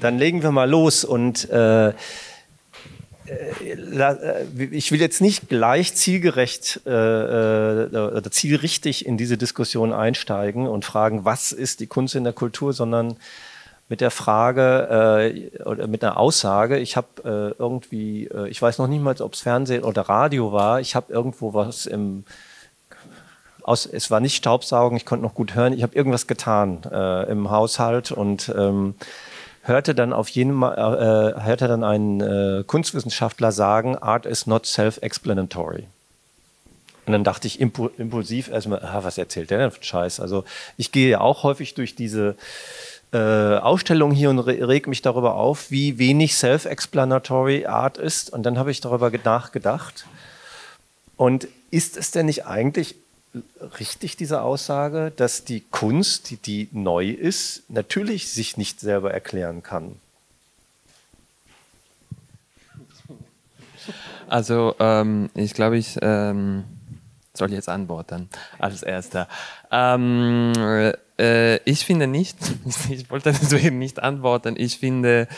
Dann legen wir mal los und äh, äh, äh ich will jetzt nicht gleich zielgerecht äh, äh, oder zielrichtig in diese Diskussion einsteigen und fragen, was ist die Kunst in der Kultur, sondern mit der Frage äh, oder mit einer Aussage, ich habe äh, irgendwie, ich weiß noch nicht mal, ob es Fernsehen oder Radio war, ich habe irgendwo was im, aus, es war nicht Staubsaugen, ich konnte noch gut hören, ich habe irgendwas getan äh, im Haushalt und ähm, hörte dann auf jeden Mal, äh, hörte dann einen äh, Kunstwissenschaftler sagen, Art is not self-explanatory. Und dann dachte ich impulsiv erstmal, ah, was erzählt der denn für Scheiß? Also ich gehe ja auch häufig durch diese äh, Ausstellung hier und reg mich darüber auf, wie wenig self-explanatory Art ist. Und dann habe ich darüber nachgedacht. Und ist es denn nicht eigentlich richtig, diese Aussage, dass die Kunst, die, neu ist, natürlich sich nicht selber erklären kann? Also ähm, ich glaube, ich ähm, soll jetzt antworten als erster. Ähm, äh, ich finde nicht, ich wollte so eben nicht antworten, ich finde,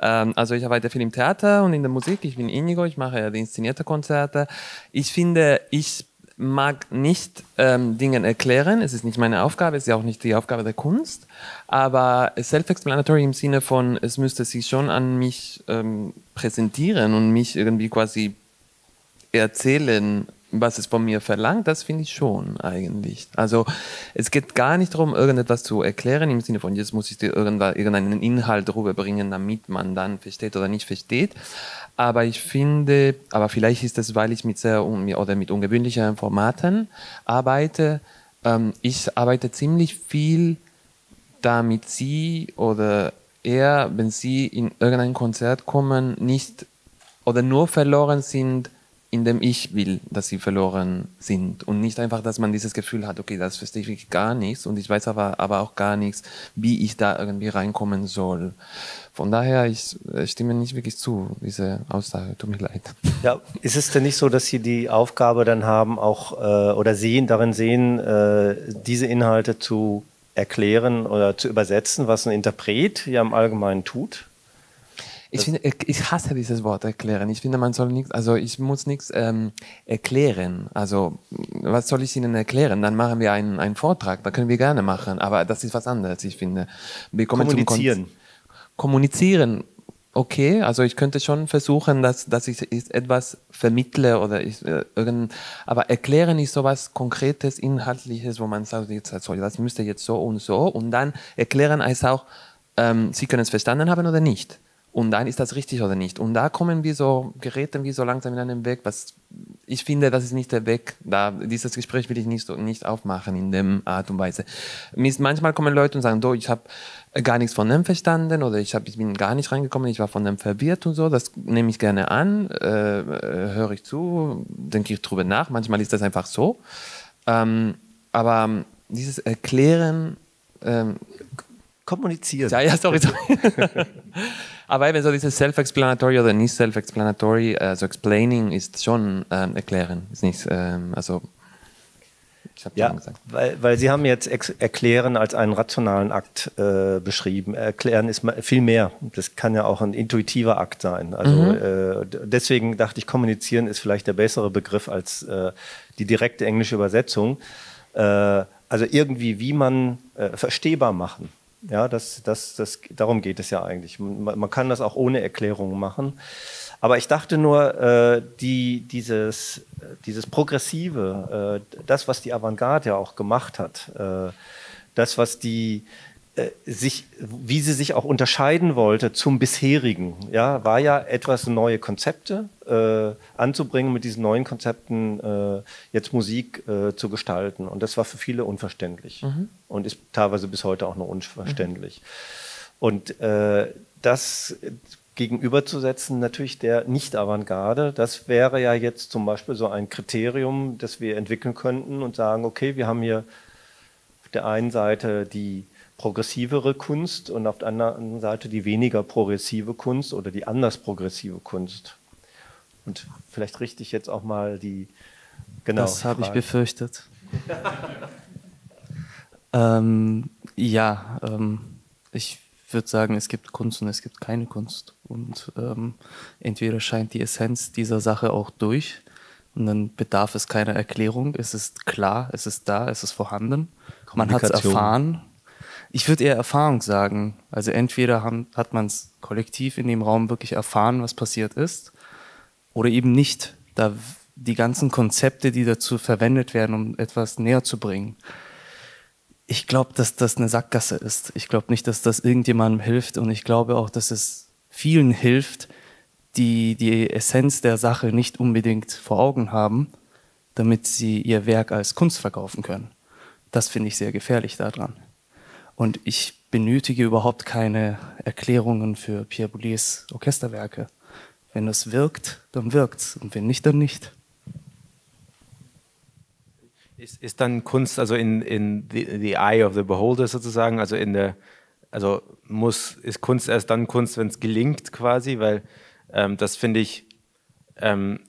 ähm, also ich arbeite viel im Theater und in der Musik, ich bin Inigo, ich mache ja die inszenierte Konzerte. Ich finde, ich mag nicht ähm, Dinge erklären, es ist nicht meine Aufgabe, es ist ja auch nicht die Aufgabe der Kunst, aber self-explanatory im Sinne von, es müsste sich schon an mich ähm, präsentieren und mich irgendwie quasi erzählen, was es von mir verlangt, das finde ich schon eigentlich. Also es geht gar nicht darum, irgendetwas zu erklären im Sinne von, jetzt muss ich dir irgendeinen Inhalt rüberbringen, damit man dann versteht oder nicht versteht. Aber ich finde, aber vielleicht ist es, weil ich mit sehr oder mit ungewöhnlichen Formaten arbeite. Ähm, ich arbeite ziemlich viel, damit Sie oder er, wenn Sie in irgendein Konzert kommen, nicht oder nur verloren sind in dem ich will, dass sie verloren sind und nicht einfach, dass man dieses Gefühl hat, okay, das verstehe ich wirklich gar nichts und ich weiß aber, aber auch gar nichts, wie ich da irgendwie reinkommen soll. Von daher, ich stimme nicht wirklich zu, diese Aussage, tut mir leid. Ja, ist es denn nicht so, dass Sie die Aufgabe dann haben, auch äh, oder sehen, darin sehen, äh, diese Inhalte zu erklären oder zu übersetzen, was ein Interpret ja im Allgemeinen tut? Ich finde, ich hasse dieses Wort erklären. Ich finde, man soll nichts, also ich muss nichts ähm, erklären. Also, was soll ich Ihnen erklären? Dann machen wir einen, einen Vortrag, da können wir gerne machen, aber das ist was anderes, ich finde. Wir kommunizieren. kommunizieren, okay, also ich könnte schon versuchen, dass, dass ich etwas vermittle oder ich, äh, irgend, aber erklären ist sowas Konkretes, Inhaltliches, wo man sagt, jetzt, also, das müsste jetzt so und so und dann erklären heißt auch, ähm, Sie können es verstanden haben oder nicht. Und dann ist das richtig oder nicht. Und da kommen wir so, geraten wir so langsam in einen Weg, was ich finde, das ist nicht der Weg. Da, dieses Gespräch will ich nicht, nicht aufmachen in dem Art und Weise. Manchmal kommen Leute und sagen, do, ich habe gar nichts von dem verstanden oder ich, hab, ich bin gar nicht reingekommen, ich war von dem verwirrt und so. Das nehme ich gerne an, äh, höre ich zu, denke ich drüber nach. Manchmal ist das einfach so. Ähm, aber dieses Erklären, ähm, kommunizieren. Ja, ja, sorry, sorry. Aber eben so dieses Self-Explanatory oder nicht Self-Explanatory, also Explaining ist schon ähm, erklären, ist nicht, ähm, also ja, weil, weil Sie haben jetzt Erklären als einen rationalen Akt äh, beschrieben. Erklären ist viel mehr. Das kann ja auch ein intuitiver Akt sein. Also mhm. äh, deswegen dachte ich, kommunizieren ist vielleicht der bessere Begriff als äh, die direkte englische Übersetzung. Äh, also irgendwie, wie man äh, verstehbar machen. Ja, das, das, das, darum geht es ja eigentlich. Man, man kann das auch ohne Erklärung machen. Aber ich dachte nur, äh, die, dieses, dieses Progressive, äh, das, was die Avantgarde ja auch gemacht hat, äh, das, was die sich, wie sie sich auch unterscheiden wollte zum bisherigen, ja, war ja etwas neue Konzepte äh, anzubringen, mit diesen neuen Konzepten äh, jetzt Musik äh, zu gestalten. Und das war für viele unverständlich mhm. und ist teilweise bis heute auch noch unverständlich. Mhm. Und äh, das gegenüberzusetzen natürlich der Nicht-Avantgarde, das wäre ja jetzt zum Beispiel so ein Kriterium, das wir entwickeln könnten und sagen, okay, wir haben hier auf der einen Seite die progressivere Kunst und auf der anderen Seite die weniger progressive Kunst oder die anders progressive Kunst. Und vielleicht richte ich jetzt auch mal die genau. Das habe ich befürchtet. ähm, ja, ähm, ich würde sagen, es gibt Kunst und es gibt keine Kunst. Und ähm, entweder scheint die Essenz dieser Sache auch durch und dann bedarf es keiner Erklärung. Es ist klar, es ist da, es ist vorhanden. Man hat es erfahren. Ich würde eher Erfahrung sagen. Also entweder haben, hat man es kollektiv in dem Raum wirklich erfahren, was passiert ist, oder eben nicht. Da die ganzen Konzepte, die dazu verwendet werden, um etwas näher zu bringen. Ich glaube, dass das eine Sackgasse ist. Ich glaube nicht, dass das irgendjemandem hilft und ich glaube auch, dass es vielen hilft, die die Essenz der Sache nicht unbedingt vor Augen haben, damit sie ihr Werk als Kunst verkaufen können. Das finde ich sehr gefährlich daran. Und ich benötige überhaupt keine Erklärungen für Pierre Boulez Orchesterwerke. Wenn es wirkt, dann wirkt's und wenn nicht, dann nicht. Ist, ist dann Kunst also in, in the, the eye of the beholder sozusagen, also in der, also muss, ist Kunst erst dann Kunst, wenn es gelingt quasi, weil ähm, das finde ich, ähm,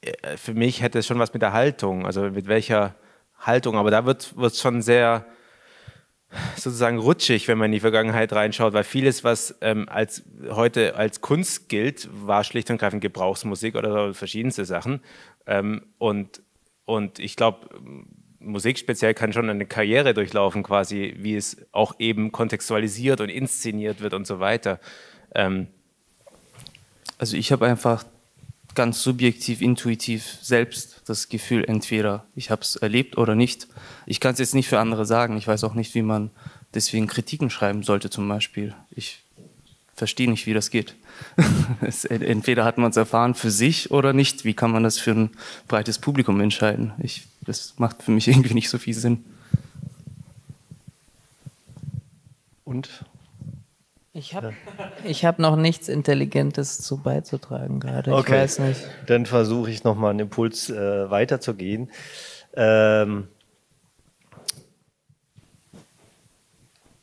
äh, für mich hätte es schon was mit der Haltung, also mit welcher Haltung, aber da wird es schon sehr sozusagen rutschig, wenn man in die Vergangenheit reinschaut, weil vieles, was ähm, als heute als Kunst gilt, war schlicht und ergreifend Gebrauchsmusik oder verschiedenste Sachen. Ähm, und, und ich glaube, Musik speziell kann schon eine Karriere durchlaufen, quasi, wie es auch eben kontextualisiert und inszeniert wird und so weiter. Ähm, also ich habe einfach ganz subjektiv, intuitiv selbst das Gefühl, entweder ich habe es erlebt oder nicht. Ich kann es jetzt nicht für andere sagen. Ich weiß auch nicht, wie man deswegen Kritiken schreiben sollte zum Beispiel. Ich verstehe nicht, wie das geht. entweder hat man es erfahren für sich oder nicht. Wie kann man das für ein breites Publikum entscheiden? Ich, das macht für mich irgendwie nicht so viel Sinn. Und ich habe ich hab noch nichts Intelligentes zu beizutragen gerade. Okay. Ich weiß nicht. Dann versuche ich nochmal einen Impuls äh, weiterzugehen. Ähm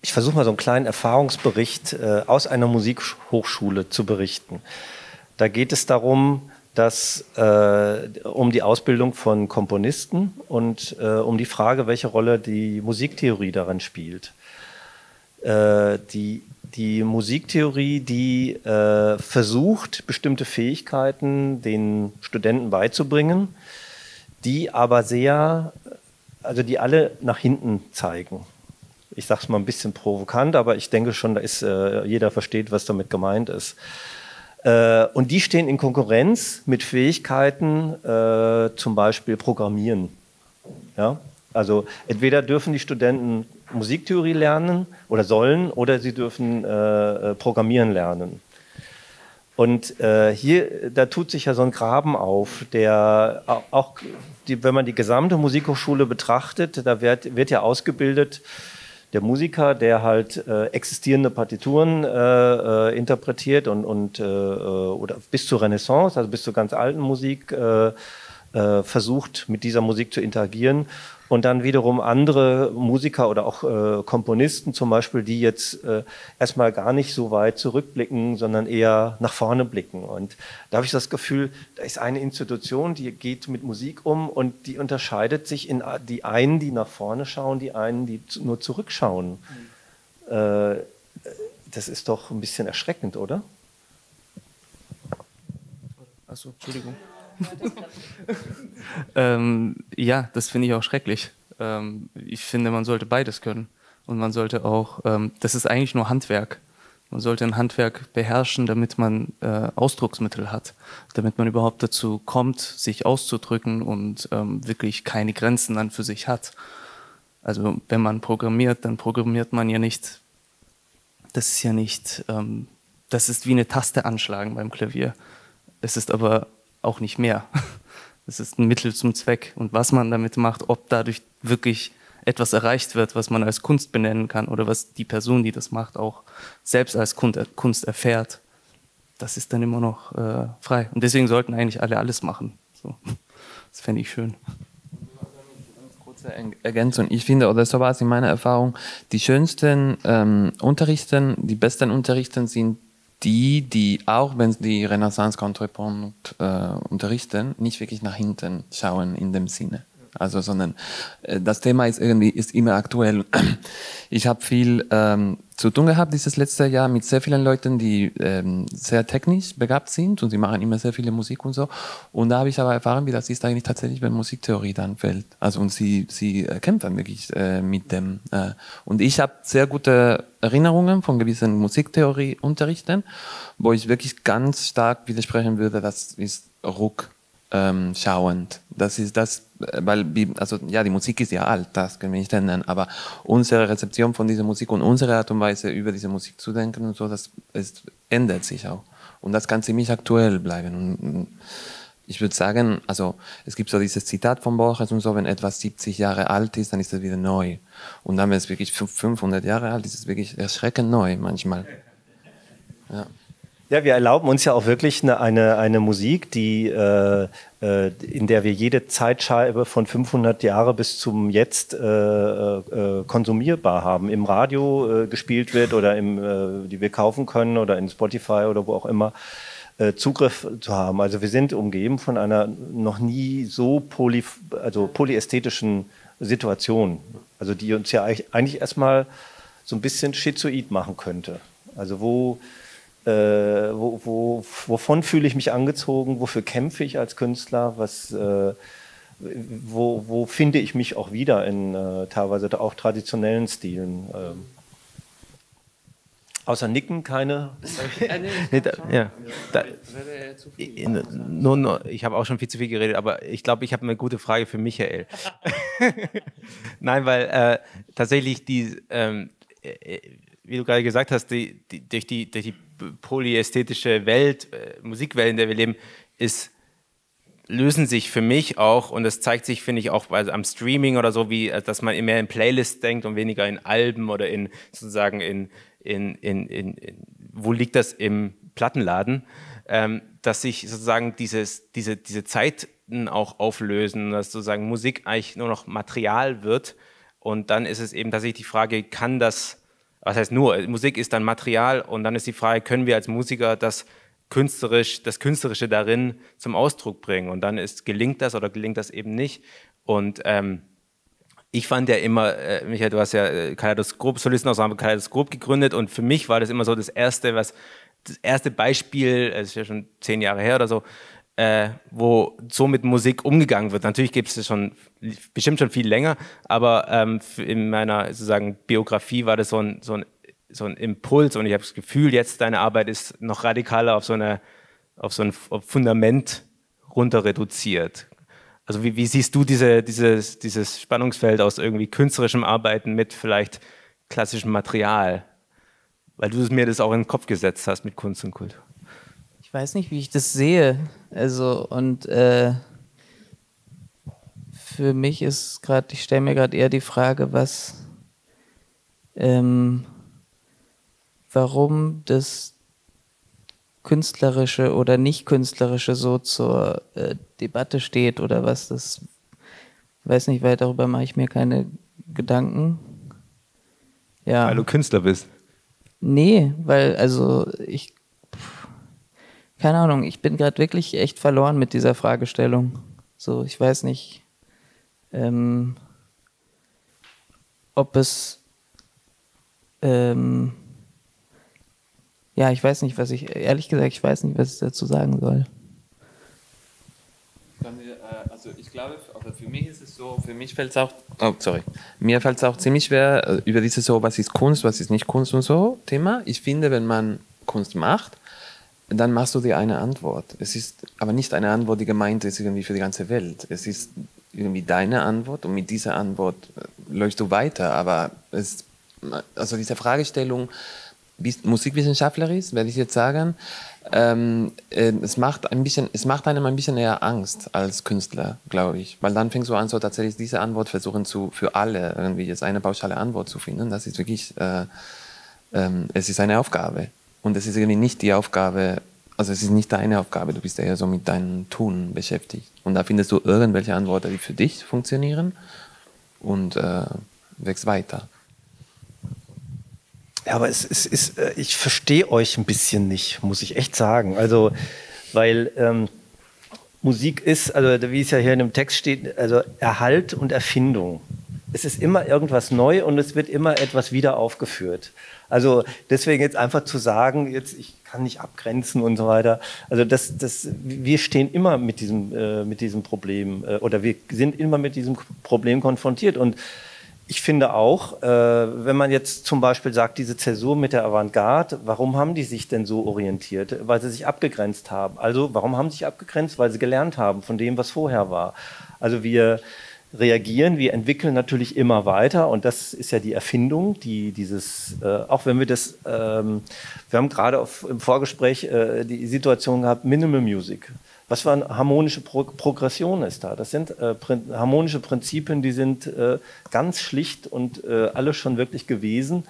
ich versuche mal so einen kleinen Erfahrungsbericht äh, aus einer Musikhochschule zu berichten. Da geht es darum, dass äh, um die Ausbildung von Komponisten und äh, um die Frage, welche Rolle die Musiktheorie daran spielt. Äh, die die Musiktheorie, die äh, versucht, bestimmte Fähigkeiten den Studenten beizubringen, die aber sehr, also die alle nach hinten zeigen. Ich sage es mal ein bisschen provokant, aber ich denke schon, da ist äh, jeder versteht, was damit gemeint ist. Äh, und die stehen in Konkurrenz mit Fähigkeiten, äh, zum Beispiel Programmieren. Ja? Also entweder dürfen die Studenten Musiktheorie lernen oder sollen oder sie dürfen äh, äh, Programmieren lernen. Und äh, hier, da tut sich ja so ein Graben auf, der auch, die, wenn man die gesamte Musikhochschule betrachtet, da wird, wird ja ausgebildet der Musiker, der halt äh, existierende Partituren äh, äh, interpretiert und, und äh, oder bis zur Renaissance, also bis zur ganz alten Musik, äh, äh, versucht mit dieser Musik zu interagieren und dann wiederum andere Musiker oder auch äh, Komponisten zum Beispiel, die jetzt äh, erstmal gar nicht so weit zurückblicken, sondern eher nach vorne blicken. Und da habe ich das Gefühl, da ist eine Institution, die geht mit Musik um und die unterscheidet sich in die einen, die nach vorne schauen, die einen, die nur zurückschauen. Mhm. Äh, das ist doch ein bisschen erschreckend, oder? Achso, Entschuldigung. ähm, ja, das finde ich auch schrecklich. Ähm, ich finde, man sollte beides können. Und man sollte auch, ähm, das ist eigentlich nur Handwerk. Man sollte ein Handwerk beherrschen, damit man äh, Ausdrucksmittel hat, damit man überhaupt dazu kommt, sich auszudrücken und ähm, wirklich keine Grenzen dann für sich hat. Also wenn man programmiert, dann programmiert man ja nicht, das ist ja nicht, ähm, das ist wie eine Taste anschlagen beim Klavier. Es ist aber auch nicht mehr. Es ist ein Mittel zum Zweck. Und was man damit macht, ob dadurch wirklich etwas erreicht wird, was man als Kunst benennen kann oder was die Person, die das macht, auch selbst als Kunst erfährt, das ist dann immer noch äh, frei. Und deswegen sollten eigentlich alle alles machen. So. Das fände ich schön. Ergänzung. Ich finde, oder so war es in meiner Erfahrung, die schönsten ähm, Unterrichten, die besten Unterrichten sind die, die auch wenn sie Renaissance Contrepoint äh, unterrichten, nicht wirklich nach hinten schauen in dem Sinne. Also, sondern äh, das Thema ist irgendwie ist immer aktuell. Ich habe viel ähm, zu tun gehabt dieses letzte Jahr mit sehr vielen Leuten, die ähm, sehr technisch begabt sind und sie machen immer sehr viele Musik und so. Und da habe ich aber erfahren, wie das ist eigentlich tatsächlich, wenn Musiktheorie dann fällt. Also und sie sie äh, kämpfen wirklich äh, mit dem. Äh, und ich habe sehr gute Erinnerungen von gewissen Musiktheorieunterrichten, wo ich wirklich ganz stark widersprechen würde, das ist Ruck ähm, schauend. Das ist das, weil, also ja, die Musik ist ja alt, das können wir nicht ändern, aber unsere Rezeption von dieser Musik und unsere Art und Weise über diese Musik zu denken und so, das ist, ändert sich auch. Und das kann ziemlich aktuell bleiben. Und ich würde sagen, also es gibt so dieses Zitat von Borges und so, wenn etwas 70 Jahre alt ist, dann ist es wieder neu. Und dann, wenn es wirklich 500 Jahre alt ist, ist es wirklich erschreckend neu manchmal. Ja. Ja, wir erlauben uns ja auch wirklich eine, eine, eine Musik, die, äh, äh, in der wir jede Zeitscheibe von 500 Jahre bis zum Jetzt äh, äh, konsumierbar haben, im Radio äh, gespielt wird oder im, äh, die wir kaufen können oder in Spotify oder wo auch immer. Äh, Zugriff zu haben. Also wir sind umgeben von einer noch nie so poly, also polyästhetischen Situation, also die uns ja eigentlich erstmal so ein bisschen schizoid machen könnte. Also wo äh, wo, wo, wovon fühle ich mich angezogen, wofür kämpfe ich als Künstler, was, äh, wo, wo finde ich mich auch wieder in äh, teilweise auch traditionellen Stilen. Ähm. Außer Nicken keine. nee, da, ja. Da, nur, nur, ich habe auch schon viel zu viel geredet, aber ich glaube, ich habe eine gute Frage für Michael. Nein, weil äh, tatsächlich die, ähm, äh, wie du gerade gesagt hast, die, die, durch, die, durch die polyästhetische Welt, äh, Musikwelt, in der wir leben, ist, lösen sich für mich auch, und das zeigt sich, finde ich, auch also am Streaming oder so, wie, äh, dass man mehr in Playlists denkt und weniger in Alben oder in sozusagen in, in, in, in, in wo liegt das im Plattenladen, ähm, dass sich sozusagen dieses, diese, diese Zeiten auch auflösen, dass sozusagen Musik eigentlich nur noch Material wird. Und dann ist es eben tatsächlich die Frage, kann das was heißt nur, Musik ist dann Material und dann ist die Frage, können wir als Musiker das künstlerisch, das Künstlerische darin zum Ausdruck bringen? Und dann ist, gelingt das oder gelingt das eben nicht? Und ähm, ich fand ja immer, äh, Michael, du hast ja äh, Kaleidoskop, Solistenensemble Kaleidoskop gegründet und für mich war das immer so das erste, was, das erste Beispiel, es ist ja schon zehn Jahre her oder so, äh, wo so mit Musik umgegangen wird. Natürlich gibt es schon bestimmt schon viel länger, aber ähm, in meiner sozusagen Biografie war das so ein, so ein, so ein Impuls und ich habe das Gefühl, jetzt deine Arbeit ist noch radikaler auf so, eine, auf so ein Fundament runter reduziert. Also wie, wie siehst du diese, dieses, dieses Spannungsfeld aus irgendwie künstlerischem Arbeiten mit vielleicht klassischem Material? Weil du mir das auch in den Kopf gesetzt hast mit Kunst und Kultur. Ich weiß nicht, wie ich das sehe. Also, und äh, für mich ist gerade, ich stelle mir gerade eher die Frage, was, ähm, warum das Künstlerische oder Nicht-Künstlerische so zur äh, Debatte steht oder was das, weiß nicht, weil darüber mache ich mir keine Gedanken. Ja. Weil du Künstler bist. Nee, weil, also ich keine Ahnung, ich bin gerade wirklich echt verloren mit dieser Fragestellung. So, ich weiß nicht, ähm, ob es, ähm, ja, ich weiß nicht, was ich, ehrlich gesagt, ich weiß nicht, was ich dazu sagen soll. Äh, also ich glaube, für mich ist es so, für mich fällt es auch, oh, sorry, mir fällt es auch ziemlich schwer äh, über dieses so, was ist Kunst, was ist nicht Kunst und so Thema. Ich finde, wenn man Kunst macht, dann machst du dir eine Antwort. Es ist aber nicht eine Antwort, die gemeint ist irgendwie für die ganze Welt. Es ist irgendwie deine Antwort und mit dieser Antwort äh, läufst du weiter. Aber es, also diese Fragestellung, wie Musikwissenschaftlerin, werde ich jetzt sagen, ähm, äh, es macht ein bisschen, es macht einem ein bisschen eher Angst als Künstler, glaube ich, weil dann fängst du an, so tatsächlich diese Antwort versuchen zu für alle irgendwie jetzt eine pauschale Antwort zu finden. Das ist wirklich, äh, ähm, es ist eine Aufgabe. Und es ist irgendwie nicht die Aufgabe, also es ist nicht deine Aufgabe, du bist eher so mit deinem Tun beschäftigt. Und da findest du irgendwelche Antworten, die für dich funktionieren und äh, wächst weiter. Ja, aber es, es ist, äh, ich verstehe euch ein bisschen nicht, muss ich echt sagen. Also, weil ähm, Musik ist, also wie es ja hier in dem Text steht, also Erhalt und Erfindung. Es ist immer irgendwas neu und es wird immer etwas wieder aufgeführt. Also deswegen jetzt einfach zu sagen, jetzt ich kann nicht abgrenzen und so weiter. Also das, das, wir stehen immer mit diesem, äh, mit diesem Problem äh, oder wir sind immer mit diesem Problem konfrontiert und ich finde auch, äh, wenn man jetzt zum Beispiel sagt, diese Zäsur mit der Avantgarde, warum haben die sich denn so orientiert? Weil sie sich abgegrenzt haben. Also warum haben sie sich abgegrenzt? Weil sie gelernt haben von dem, was vorher war. Also wir reagieren, wir entwickeln natürlich immer weiter und das ist ja die Erfindung, die dieses, äh, auch wenn wir das, ähm, wir haben gerade im Vorgespräch äh, die Situation gehabt, Minimal Music. Was für eine harmonische Pro Progression ist da? Das sind äh, prin harmonische Prinzipien, die sind äh, ganz schlicht und äh, alle schon wirklich gewesen.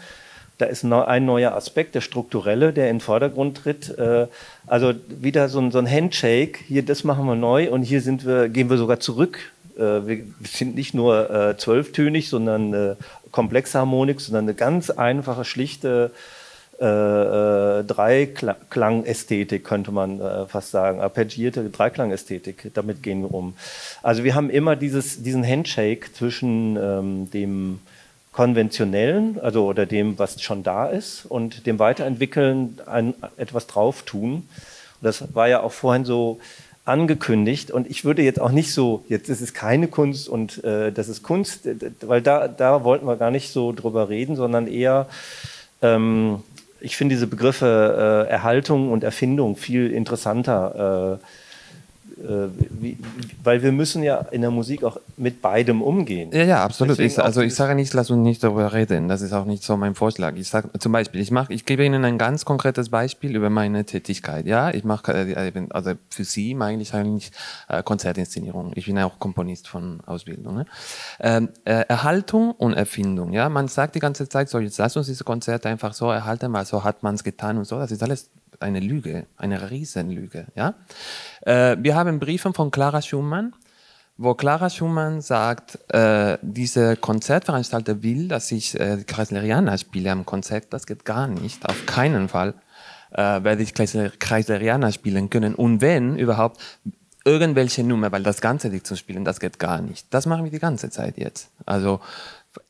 Da ist ein neuer Aspekt, der strukturelle, der in den Vordergrund tritt. Äh, also wieder so ein, so ein, Handshake. Hier, das machen wir neu und hier wir, gehen wir sogar zurück. Äh, wir sind nicht nur äh, zwölftönig, sondern komplexe Harmonik, sondern eine ganz einfache, schlichte äh, äh Dreiklangesästhetik, könnte man äh, fast sagen, arpeggierte Dreiklangesästhetik, damit gehen wir um. Also wir haben immer dieses, diesen Handshake zwischen ähm, dem konventionellen, also oder dem, was schon da ist, und dem Weiterentwickeln, ein, etwas drauf tun. Das war ja auch vorhin so angekündigt und ich würde jetzt auch nicht so, jetzt ist es keine Kunst und äh, das ist Kunst, weil da, da wollten wir gar nicht so drüber reden, sondern eher ähm, ich finde diese Begriffe äh, Erhaltung und Erfindung viel interessanter. Äh, wie, weil wir müssen ja in der Musik auch mit beidem umgehen. Ja, ja, absolut. Ich, also ich sage nicht, lass uns nicht darüber reden. Das ist auch nicht so mein Vorschlag. Ich sage zum Beispiel, ich mache, ich gebe Ihnen ein ganz konkretes Beispiel über meine Tätigkeit. Ja, ich mache äh, also für Sie meine ich eigentlich äh, Konzertinszenierung. Ich bin auch Komponist von Ausbildung. Ne? Ähm, äh, Erhaltung und Erfindung. Ja, man sagt die ganze Zeit, so jetzt lass uns diese Konzerte einfach so erhalten, weil so hat man es getan und so. Das ist alles eine Lüge, eine Riesenlüge. Ja? Äh, wir haben Briefe von Clara Schumann, wo Clara Schumann sagt, äh, dieser Konzertveranstalter will, dass ich äh, Kreisleriana spiele am Konzert. Das geht gar nicht, auf keinen Fall äh, werde ich Kreisleriana spielen können. Und wenn überhaupt irgendwelche Nummer, weil das ganze Lied zu spielen, das geht gar nicht. Das machen wir die ganze Zeit jetzt. Also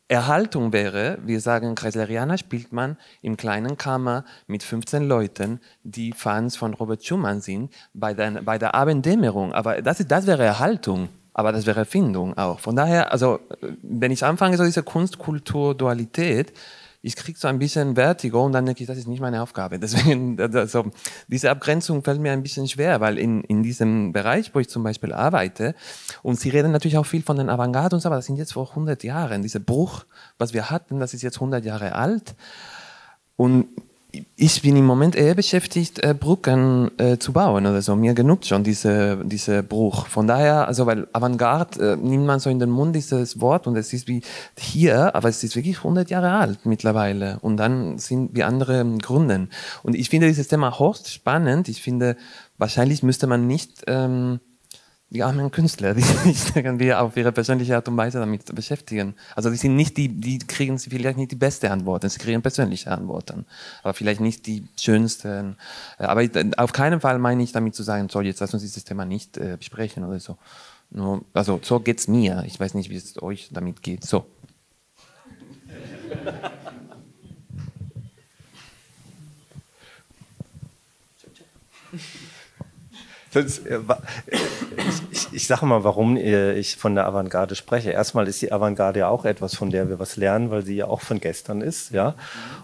Erhaltung wäre, wir sagen, Kreisleriana spielt man im kleinen Kammer mit 15 Leuten, die Fans von Robert Schumann sind, bei der, bei der Abenddämmerung. Aber das, das wäre Erhaltung, aber das wäre Erfindung auch. Von daher, also, wenn ich anfange, so diese Kunst-Kultur-Dualität, ich kriege so ein bisschen Vertigo und dann denke ich, das ist nicht meine Aufgabe. Deswegen, also, diese Abgrenzung fällt mir ein bisschen schwer, weil in, in diesem Bereich, wo ich zum Beispiel arbeite, und Sie reden natürlich auch viel von den Avantgarde und so, aber das sind jetzt vor 100 Jahren. Dieser Bruch, was wir hatten, das ist jetzt 100 Jahre alt. Und ich bin im Moment eher beschäftigt, äh, Brücken äh, zu bauen oder so. Mir genug schon diese, diese Bruch. Von daher, also weil Avantgarde äh, nimmt man so in den Mund dieses Wort und es ist wie hier, aber es ist wirklich 100 Jahre alt mittlerweile. Und dann sind wir andere Gründen. Und ich finde dieses Thema hochst spannend. Ich finde, wahrscheinlich müsste man nicht ähm, die armen Künstler, die sich auf ihre persönliche Art und Weise damit beschäftigen. Also die sind nicht die, die kriegen vielleicht nicht die beste Antworten, sie kriegen persönliche Antworten, aber vielleicht nicht die schönsten. Äh, aber auf keinen Fall meine ich damit zu sagen, so jetzt lass uns dieses Thema nicht äh, besprechen oder so. Nur, also so geht's mir. Ich weiß nicht, wie es euch damit geht. So. Das, äh, ich, ich, ich sage mal, warum äh, ich von der Avantgarde spreche. Erstmal ist die Avantgarde ja auch etwas, von der wir was lernen, weil sie ja auch von gestern ist. Ja?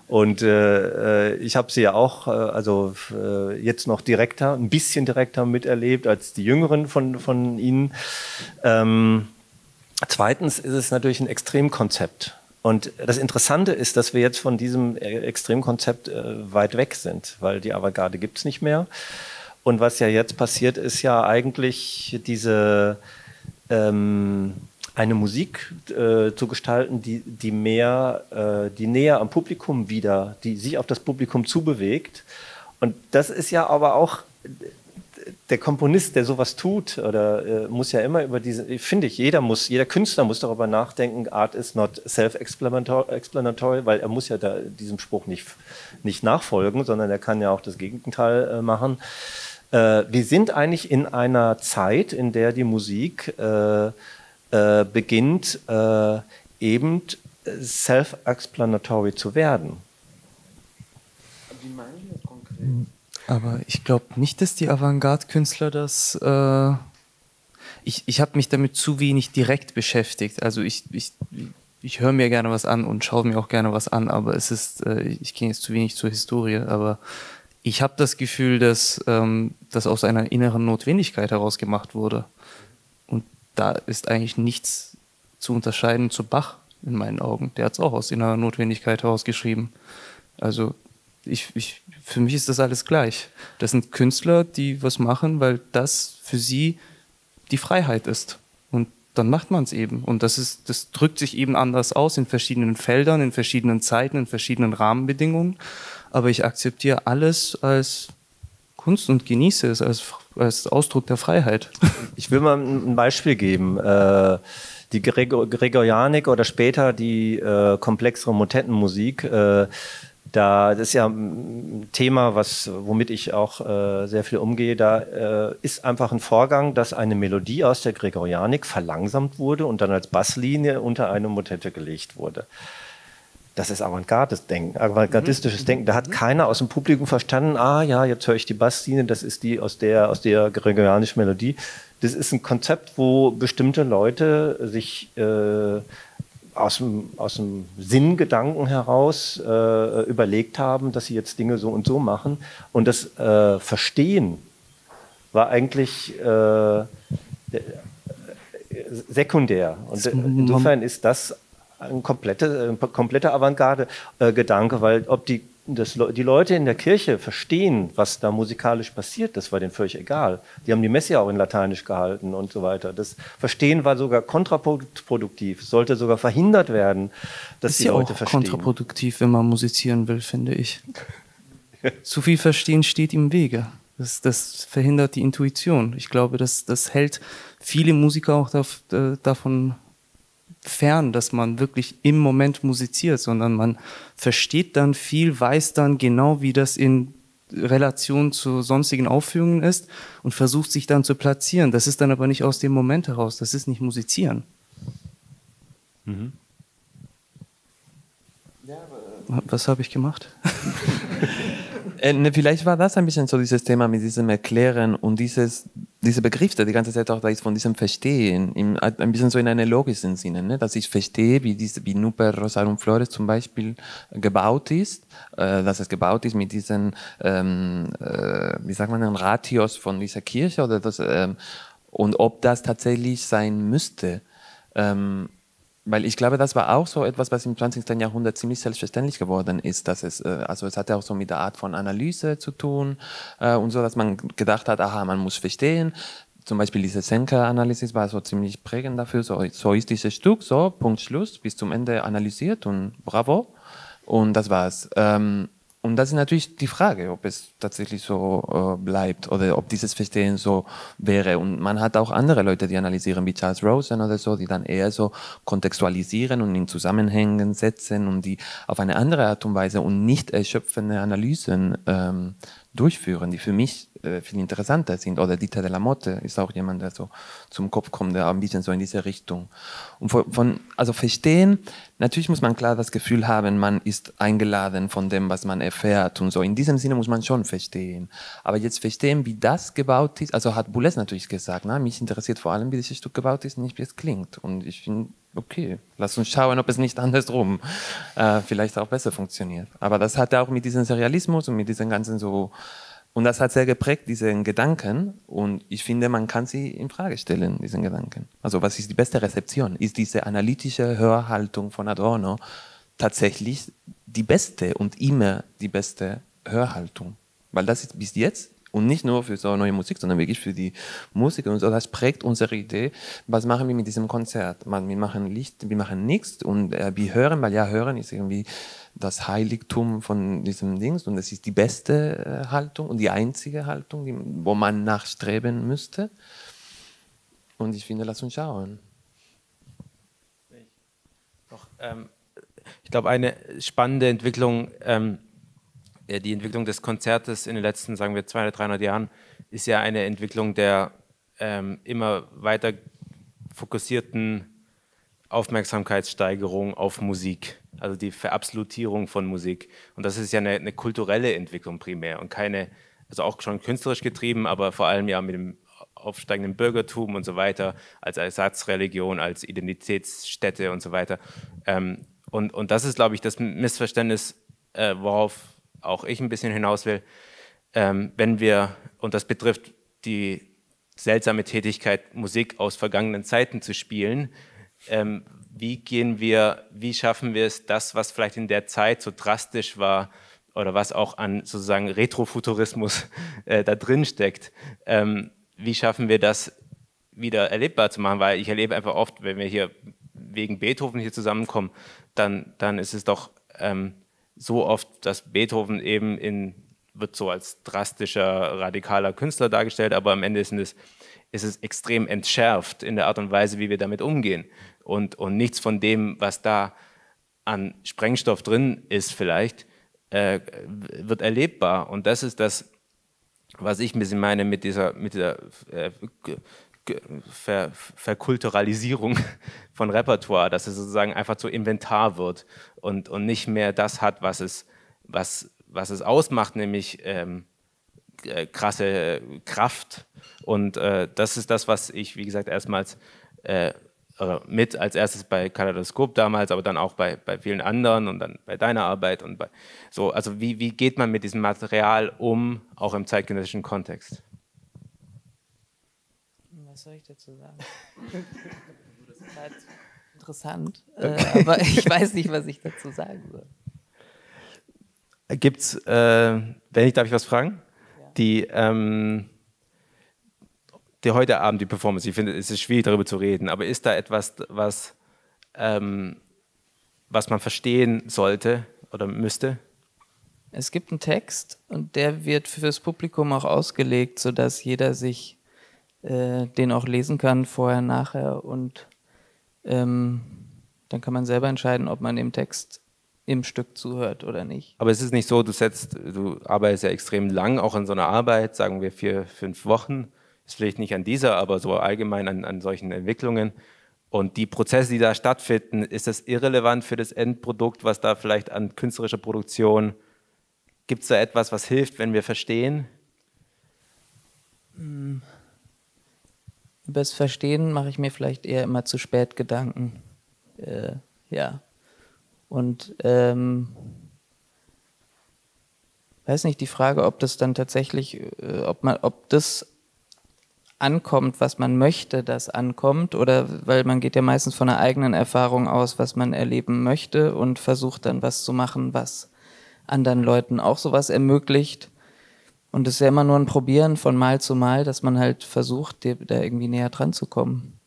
Und äh, äh ich habe sie ja auch, also äh, jetzt noch direkter, ein bisschen direkter miterlebt als die Jüngeren von, von Ihnen. Ähm, zweitens ist es natürlich ein Extremkonzept. Und das Interessante ist, dass wir jetzt von diesem Extremkonzept äh, weit weg sind, weil die Avantgarde gibt es nicht mehr. Und was ja jetzt passiert, ist ja eigentlich diese ähm, eine Musik äh, zu gestalten, die, die mehr, äh, die näher am Publikum wieder, die sich auf das Publikum zubewegt. Und das ist ja aber auch der Komponist, der sowas tut, oder äh, muss ja immer über diese, finde ich, jeder muss, jeder Künstler muss darüber nachdenken, Art is not self-explanatory, weil er muss ja da diesem Spruch nicht, nicht nachfolgen, sondern er kann ja auch das Gegenteil äh, machen. Äh, wir sind eigentlich in einer Zeit, in der die Musik äh, äh, beginnt, äh, eben self-explanatory zu werden. Wie meinen Sie das konkret? Aber ich glaube nicht, dass die Avantgarde-Künstler das. Äh, ich ich habe mich damit zu wenig direkt beschäftigt. Also ich, ich, ich höre mir gerne was an und schaue mir auch gerne was an, aber es ist, äh, ich kenne jetzt zu wenig zur Historie, aber ich habe das Gefühl, dass ähm, das aus einer inneren Notwendigkeit heraus gemacht wurde. Und da ist eigentlich nichts zu unterscheiden zu Bach in meinen Augen. Der hat es auch aus innerer Notwendigkeit herausgeschrieben. Also ich, ich, für mich ist das alles gleich. Das sind Künstler, die was machen, weil das für sie die Freiheit ist. Und dann macht man es eben. Und das, ist, das drückt sich eben anders aus in verschiedenen Feldern, in verschiedenen Zeiten, in verschiedenen Rahmenbedingungen. Aber ich akzeptiere alles als Kunst und genieße es als, als Ausdruck der Freiheit. Ich will mal ein Beispiel geben. Äh, die Gregorianik oder später die äh, komplexere Motettenmusik äh, da das ist ja ein Thema, was, womit ich auch äh, sehr viel umgehe. Da äh, ist einfach ein Vorgang, dass eine Melodie aus der Gregorianik verlangsamt wurde und dann als Basslinie unter eine Motette gelegt wurde. Das ist avantgardistisches Denken, avantgardistisches mhm. Denken. Da hat mhm. keiner aus dem Publikum verstanden, ah ja, jetzt höre ich die Basslinie, das ist die aus der, aus der gregorianischen Melodie. Das ist ein Konzept, wo bestimmte Leute sich äh, aus dem, aus dem Sinngedanken heraus äh, überlegt haben, dass sie jetzt Dinge so und so machen. Und das äh, Verstehen war eigentlich äh, sekundär. Und insofern ist das ein kompletter, kompletter Avantgarde-Gedanke, weil ob die das, die Leute in der Kirche verstehen, was da musikalisch passiert, das war denen völlig egal. Die haben die Messe auch in Lateinisch gehalten und so weiter. Das Verstehen war sogar kontraproduktiv, sollte sogar verhindert werden, dass ist die ja Leute auch verstehen. kontraproduktiv, wenn man musizieren will, finde ich. Zu viel Verstehen steht im Wege. Das, das verhindert die Intuition. Ich glaube, das, das hält viele Musiker auch äh, davon fern, dass man wirklich im Moment musiziert, sondern man versteht dann viel, weiß dann genau, wie das in Relation zu sonstigen Aufführungen ist und versucht sich dann zu platzieren. Das ist dann aber nicht aus dem Moment heraus, das ist nicht musizieren. Mhm. Was habe ich gemacht? Äh, ne, vielleicht war das ein bisschen so dieses Thema mit diesem Erklären und dieses, dieser Begriff, der die ganze Zeit auch da ist, von diesem Verstehen, im, ein bisschen so in einem logischen Sinne, ne? dass ich verstehe, wie, diese, wie Nuper Rosarum Flores zum Beispiel gebaut ist, äh, dass es gebaut ist mit diesen, ähm, äh, wie sagt man, Ratios von dieser Kirche oder das, ähm, und ob das tatsächlich sein müsste. Ähm, weil ich glaube, das war auch so etwas, was im 20. Jahrhundert ziemlich selbstverständlich geworden ist, dass es, äh, also es hatte auch so mit der Art von Analyse zu tun äh, und so, dass man gedacht hat, aha, man muss verstehen. Zum Beispiel diese Senker-Analysis war so ziemlich prägend dafür, so, so ist dieses Stück, so, Punkt, Schluss, bis zum Ende analysiert und bravo. Und das war's. Ähm, und das ist natürlich die Frage, ob es tatsächlich so äh, bleibt oder ob dieses Verstehen so wäre. Und man hat auch andere Leute, die analysieren, wie Charles Rosen oder so, die dann eher so kontextualisieren und in Zusammenhängen setzen und die auf eine andere Art und Weise und nicht erschöpfende Analysen ähm, durchführen, die für mich äh, viel interessanter sind. Oder Dieter de la Motte ist auch jemand, der so zum Kopf kommt, der ein bisschen so in diese Richtung. Und von, von, also verstehen, natürlich muss man klar das Gefühl haben, man ist eingeladen von dem, was man erfährt und so. In diesem Sinne muss man schon verstehen. Aber jetzt verstehen, wie das gebaut ist, also hat Boulez natürlich gesagt, na, mich interessiert vor allem, wie dieses Stück gebaut ist, nicht wie es klingt. Und ich finde, okay, lass uns schauen, ob es nicht andersrum äh, vielleicht auch besser funktioniert. Aber das hat auch mit diesem Serialismus und mit diesen ganzen so und das hat sehr geprägt, diesen Gedanken. Und ich finde, man kann sie in Frage stellen, diesen Gedanken. Also, was ist die beste Rezeption? Ist diese analytische Hörhaltung von Adorno tatsächlich die beste und immer die beste Hörhaltung? Weil das ist bis jetzt und nicht nur für so neue Musik, sondern wirklich für die Musik und so. Das prägt unsere Idee. Was machen wir mit diesem Konzert? Wir machen Licht, wir machen nichts und äh, wir hören, weil ja, hören ist irgendwie das Heiligtum von diesem Dings und es ist die beste äh, Haltung und die einzige Haltung, die, wo man nachstreben müsste. Und ich finde, lass uns schauen. Ähm, ich glaube, eine spannende Entwicklung, ähm, die Entwicklung des Konzertes in den letzten, sagen wir, 200, 300 Jahren, ist ja eine Entwicklung der ähm, immer weiter fokussierten Aufmerksamkeitssteigerung auf Musik, also die Verabsolutierung von Musik. Und das ist ja eine, eine, kulturelle Entwicklung primär und keine, also auch schon künstlerisch getrieben, aber vor allem ja mit dem aufsteigenden Bürgertum und so weiter, als Ersatzreligion, als Identitätsstätte und so weiter. Ähm, und, und das ist, glaube ich, das Missverständnis, äh, worauf auch ich ein bisschen hinaus will, ähm, wenn wir, und das betrifft die seltsame Tätigkeit, Musik aus vergangenen Zeiten zu spielen, ähm, wie gehen wir, wie schaffen wir es, das, was vielleicht in der Zeit so drastisch war oder was auch an sozusagen Retrofuturismus äh, da drin steckt, ähm, wie schaffen wir das wieder erlebbar zu machen? Weil ich erlebe einfach oft, wenn wir hier wegen Beethoven hier zusammenkommen, dann, dann ist es doch ähm, so oft, dass Beethoven eben in, wird so als drastischer, radikaler Künstler dargestellt, aber am Ende ist es, ist es extrem entschärft in der Art und Weise, wie wir damit umgehen. Und, und nichts von dem, was da an Sprengstoff drin ist vielleicht, äh, wird erlebbar. Und das ist das, was ich ein bisschen meine mit dieser, mit dieser äh, Ver, Verkulturalisierung von Repertoire, dass es sozusagen einfach zu Inventar wird und, und nicht mehr das hat, was es, was, was es ausmacht, nämlich ähm, äh, krasse Kraft. Und äh, das ist das, was ich, wie gesagt, erstmals äh, mit als erstes bei Kaleidoskop damals, aber dann auch bei, bei vielen anderen und dann bei deiner Arbeit und bei so, also wie, wie geht man mit diesem Material um, auch im zeitgenössischen Kontext? Was soll ich dazu sagen? das ist halt interessant, äh, aber ich weiß nicht, was ich dazu sagen soll. Gibt's, äh, wenn ich, darf ich was fragen? Ja. Die, ähm, die heute Abend die Performance, ich finde, es ist schwierig darüber zu reden, aber ist da etwas, was, ähm, was man verstehen sollte oder müsste? Es gibt einen Text und der wird fürs Publikum auch ausgelegt, sodass jeder sich äh, den auch lesen kann, vorher, nachher. Und ähm, dann kann man selber entscheiden, ob man dem Text im Stück zuhört oder nicht. Aber es ist nicht so, du setzt, du arbeitest ja extrem lang auch an so einer Arbeit, sagen wir vier, fünf Wochen. Ist vielleicht nicht an dieser, aber so allgemein an, an solchen Entwicklungen. Und die Prozesse, die da stattfinden, ist das irrelevant für das Endprodukt, was da vielleicht an künstlerischer Produktion Gibt es da etwas, was hilft, wenn wir verstehen? Hm. Über das Verstehen mache ich mir vielleicht eher immer zu spät Gedanken. Äh, ja. Und ähm, weiß nicht, die Frage, ob das dann tatsächlich, äh, ob man, ob das ankommt, was man möchte, das ankommt, oder weil man geht ja meistens von einer eigenen Erfahrung aus, was man erleben möchte und versucht dann was zu machen, was anderen Leuten auch sowas ermöglicht. Und es ist ja immer nur ein Probieren von Mal zu Mal, dass man halt versucht, da irgendwie näher dran zu kommen.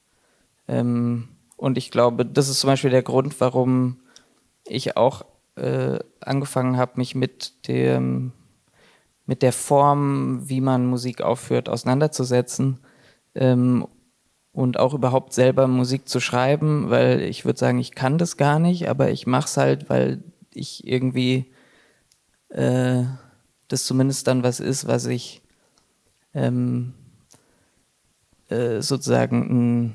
Ähm, und ich glaube, das ist zum Beispiel der Grund, warum ich auch äh, angefangen habe, mich mit dem mit der Form, wie man Musik aufführt, auseinanderzusetzen ähm, und auch überhaupt selber Musik zu schreiben, weil ich würde sagen, ich kann das gar nicht, aber ich mache es halt, weil ich irgendwie äh, das zumindest dann was ist, was ich ähm, äh, sozusagen ein,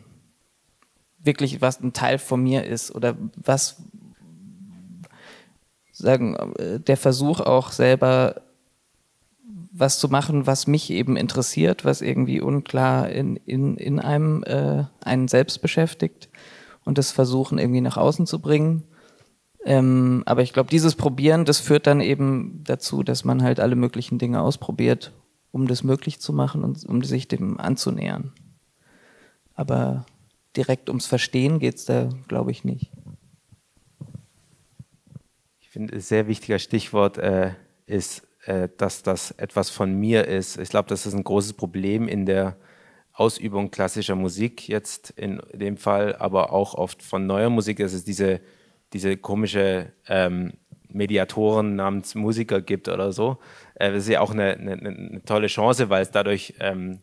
wirklich was ein Teil von mir ist oder was sagen äh, der Versuch auch selber was zu machen, was mich eben interessiert, was irgendwie unklar in, in, in einem äh, einen selbst beschäftigt und das Versuchen irgendwie nach außen zu bringen ähm, aber ich glaube, dieses Probieren, das führt dann eben dazu, dass man halt alle möglichen Dinge ausprobiert, um das möglich zu machen und um sich dem anzunähern. Aber direkt ums Verstehen geht es da, glaube ich, nicht. Ich finde, ein sehr wichtiger Stichwort äh, ist, äh, dass das etwas von mir ist. Ich glaube, das ist ein großes Problem in der Ausübung klassischer Musik jetzt in dem Fall, aber auch oft von neuer Musik. Das ist diese diese komische ähm, Mediatoren namens Musiker gibt oder so. Äh, das ist ja auch eine, eine, eine tolle Chance, weil es dadurch ähm,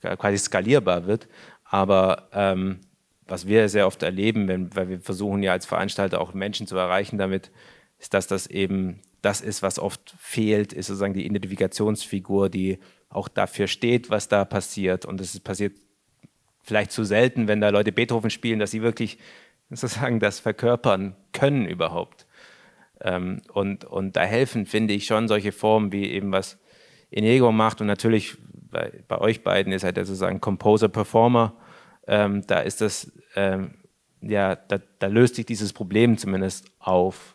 quasi skalierbar wird. Aber ähm, was wir sehr oft erleben, wenn, weil wir versuchen ja als Veranstalter auch Menschen zu erreichen damit, ist, dass das eben das ist, was oft fehlt, ist sozusagen die Identifikationsfigur, die auch dafür steht, was da passiert. Und es passiert vielleicht zu selten, wenn da Leute Beethoven spielen, dass sie wirklich sozusagen das verkörpern können überhaupt. Ähm, und, und da helfen, finde ich, schon solche Formen wie eben was Inigo macht und natürlich bei, bei euch beiden ist halt sozusagen Composer-Performer. Ähm, da ist das, ähm, ja, da, da löst sich dieses Problem zumindest auf.